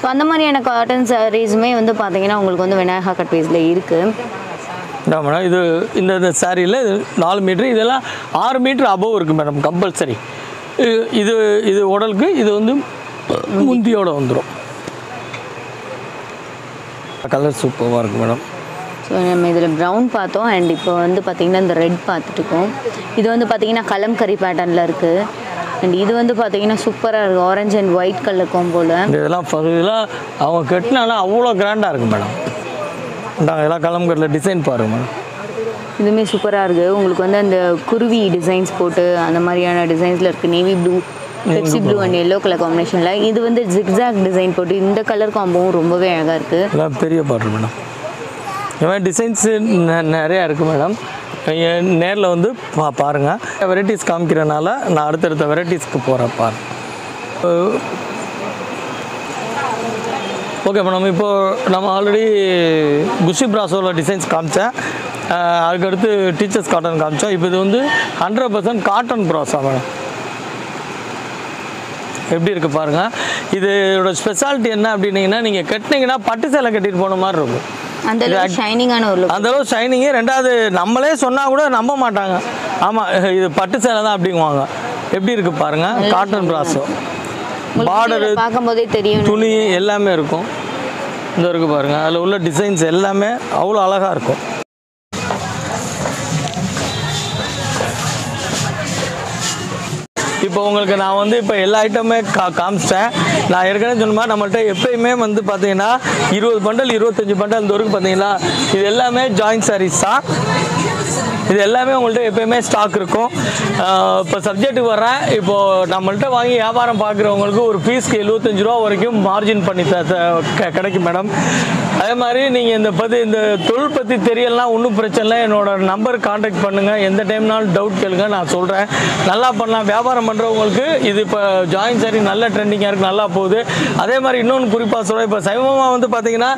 ஸோ அந்த மாதிரியான காட்டன் சாரீஸுமே வந்து பார்த்தீங்கன்னா உங்களுக்கு வந்து விநாயகா கட் பீஸில் இருக்குது மேடம் இது இந்த இந்த சாரியில் நாலு மீட்ரு இதெல்லாம் ஆறு மீட்ரு அபவ் இருக்குது மேடம் கம்பல்சரி இது இது உடலுக்கு இது வந்து முந்தியோட வந்துடும் கலர் சூப்பராக இருக்குது மேடம் ஸோ நம்ம இதில் ப்ரௌன் பார்த்தோம். அண்ட் இப்போ வந்து பார்த்தீங்கன்னா இந்த ரெட் பார்த்துட்டு இருக்கோம் இது வந்து பார்த்தீங்கன்னா கலம்கரி பேட்டர்னில் இருக்குது அண்ட் இது வந்து பார்த்தீங்கன்னா சூப்பராக இருக்குது ஆரஞ்சு அண்ட் ஒயிட் கலர் கோம்போல இதெல்லாம் இதெல்லாம் அவங்க கட்டினானா அவ்வளோ கிராண்டாக இருக்குது மேடம் இந்த இதெல்லாம் கலம்கரில் டிசைன் பாருங்க மேடம் இதுவுமே சூப்பராக இருக்குது உங்களுக்கு வந்து அந்த குருவி டிசைன்ஸ் போட்டு அந்த மாதிரியான டிசைன்ஸில் இருக்குது navy blue Pepsi blue and yellow colour காம்பினேஷனில் இது வந்து ஜிக்ஸாக் டிசைன் போட்டு இந்த கலர் காம்போவும் ரொம்பவே அழகாக இருக்குது பெரிய பாட்ரு மேடம். இந்த மாதிரி டிசைன்ஸு நிறையா இருக்குது மேடம். நேரில் வந்து பா பாருங்கள் வெரைட்டிஸ் காமிக்கிறனால நான் அடுத்தடுத்த வெரைட்டிஸ்க்கு போகிறேன் பாரு. Okay madam. இப்போது நம்ம ஆல்ரெடி குஷி பிராசோவில் டிசைன்ஸ் காமிச்சேன். அதுக்கடுத்து டீச்சர்ஸ் காட்டன் காமிச்சோம். இப்போ இது வந்து ஹண்ட்ரட் பர்சன்ட் காட்டன் ப்ராஸா மேடம். எப்படி இருக்குது பாருங்கள் இதோட ஸ்பெஷாலிட்டி என்ன அப்படின்னீங்கன்னா நீங்கள் கட்டினீங்கன்னா பட்டு சேலை கட்டிட்டு போன மாதிரி இருக்கும். அந்த அளவுக்கு ஷைனிங்கான ஒரு லுக் அந்த அளவு ஷைனிங்கு ரெண்டாவது நம்மளே சொன்னால் கூட நம்ப மாட்டாங்க. ஆமாம் இது பட்டு சேலை தான் அப்படிங்குவாங்க. எப்படி இருக்குது பாருங்கள் காட்டன் பிராஸோ பார்டரு பார்க்கும்போதே தெரியும். துணி எல்லாமே இருக்கும். இந்த இருக்கு பாருங்கள் அதில் உள்ள டிசைன்ஸ் எல்லாமே அவ்வளோ அழகாக இருக்கும். இப்போ உங்களுக்கு நான் வந்து இப்போ எல்லா ஐட்டமே கா காமிச்சிட்டேன். நான் ஏற்கனவே சொன்ன நம்மள்கிட்ட எப்பயுமே வந்து பார்த்தீங்கன்னா இருபது பண்டல் இருபத்தஞ்சி பண்டல் இந்த வரைக்கும் பார்த்தீங்கன்னா இது எல்லாமே ஜாயின்ட் சாரீஸ் தான். இது எல்லாமே உங்கள்கிட்ட எப்பயுமே ஸ்டாக் இருக்கும். இப்போ சப்ஜெக்ட்டுக்கு வரேன் இப்போது நம்மள்கிட்ட வாங்கி வியாபாரம் பார்க்குறவங்களுக்கு ஒரு பீஸ்க்கு எழுபத்தஞ்சு ரூபா வரைக்கும் மார்ஜின் பண்ணி த க- கிடைக்கும் மேடம் அதே மாதிரி நீங்கள் இந்த பற்றி இந்த தொழில் பற்றி தெரியலாம் ஒன்றும் பிரச்சனை இல்லை. என்னோட நம்பர் காண்டாக்ட் பண்ணுங்கள் எந்த டைம்னாலும் டவுட் கேளுங்க. நான் சொல்கிறேன் நல்லா பண்ணலாம். வியாபாரம் பண்ணுறவங்களுக்கு இது இப்போ ஜாயின் சாரி நல்ல ட்ரெண்டிங்காக இருக்குது நல்லா போகுது. அதே மாதிரி இன்னொன்று குறிப்பாக சொல்கிறேன் இப்போ சைவமாக வந்து பார்த்தீங்கன்னா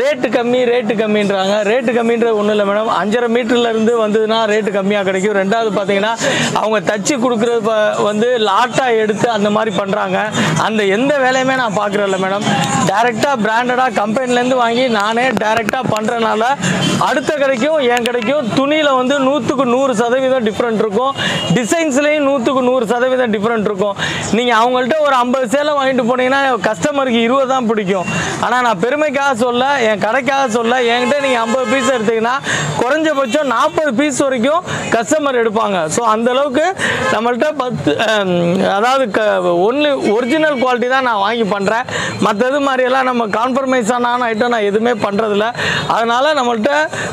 ரேட்டு கம்மி ரேட்டு கம்மின்றாங்க. ரேட்டு கம்மின்றது ஒன்றும் இல்லை மேடம் அஞ்சரை மீட்டர்லேருந்து வந்ததுன்னா பார்த்தீங்கன்னா ரேட்டு கம்மியாக கிடைக்கும். ரெண்டாவது பார்த்தீங்கன்னா அவங்க தச்சு கொடுக்குறது வந்து லாட்டாக எடுத்து அந்த மாதிரி பண்ணுறாங்க அந்த எந்த வேலையுமே நான் பார்க்குறதில்ல மேடம் டேரெக்டாக பிராண்டடாக கம்பெனிலேருந்து வாங்கி நானே டேரெக்டாக பண்ணுறனால அடுத்த கடைக்கும் என் கடைக்கும் துணியில் வந்து நூற்றுக்கு நூறு சதவீதம் டிஃப்ரெண்ட் இருக்கும். டிசைன்ஸ்லேயும் நூற்றுக்கு நூறு சதவீதம் டிஃப்ரெண்ட் இருக்கும். நீங்கள் அவங்கள்ட்ட ஒரு ஐம்பது சேலை வாங்கிட்டு போனீங்கன்னா கஸ்டமருக்கு இருபது தான் பிடிக்கும். ஆனால் நான் பெருமைக்காக சொல்ல என் கடைக்காக சொல்ல என்கிட்ட நீங்கள் ஐம்பது பீஸ் எடுத்தீங்கன்னா குறைஞ்சபட்சம் நாற்பது பீஸ் வரைக்கும் கஸ்டமர் எடுப்பாங்க. ஸோ அந்த அளவுக்கு பத்து அதாவது க ஒன்று ஒரிஜினல் குவாலிட்டி தான் நான் வாங்கி பண்ணுறேன் மற்றது மாதிரியெல்லாம் நம்ம கான்ஃபர்மைஸ் ஆன ஐட்டம் நான் எதுவுமே பண்ணுறதில்ல அதனால் நம்மள்கிட்ட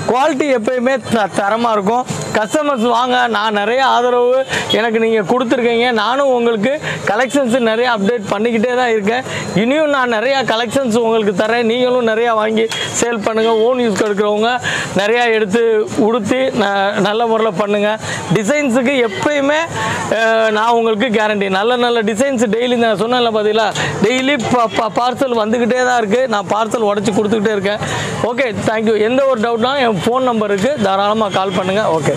குவாலிட்டி எப்பயுமே த தரமாக இருக்கும். கஸ்டமர்ஸ் வாங்க நான் நிறைய ஆதரவு எனக்கு நீங்கள் கொடுத்துருக்கீங்க. நானும் உங்களுக்கு கலெக்ஷன்ஸ் நிறைய அப்டேட் பண்ணிக்கிட்டே தான் இருக்கேன். இனியும் நான் நிறையா கலெக்ஷன்ஸ் உங்களுக்கு தரேன். நீங்களும் நிறையா வாங்கி சேல் பண்ணுங்கள் ஓன் யூஸ் எடுக்கிறவங்க நிறையா எடுத்து உடுத்தி நல்ல முறையில் பண்ணுங்கள் டிசைன்ஸுக்கு எப்பயுமே நான் உங்களுக்கு கேரண்டி நல்ல நல்ல டிசைன்ஸ் டெய்லி நான் சொன்னேன்ல பார்த்தீங்களா டெய்லி பார்சல் வந்துக்கிட்டே தான் இருக்குது நான் பார்சல் உடச்சி கொடுத்துக்கிட்டே இருக்கேன். ஓகே தேங்க்யூ எந்த ஒரு டவுட்னா என் ஃபோன் நம்பருக்கு தாராளமாக கால் பண்ணுங்கள் ஓகே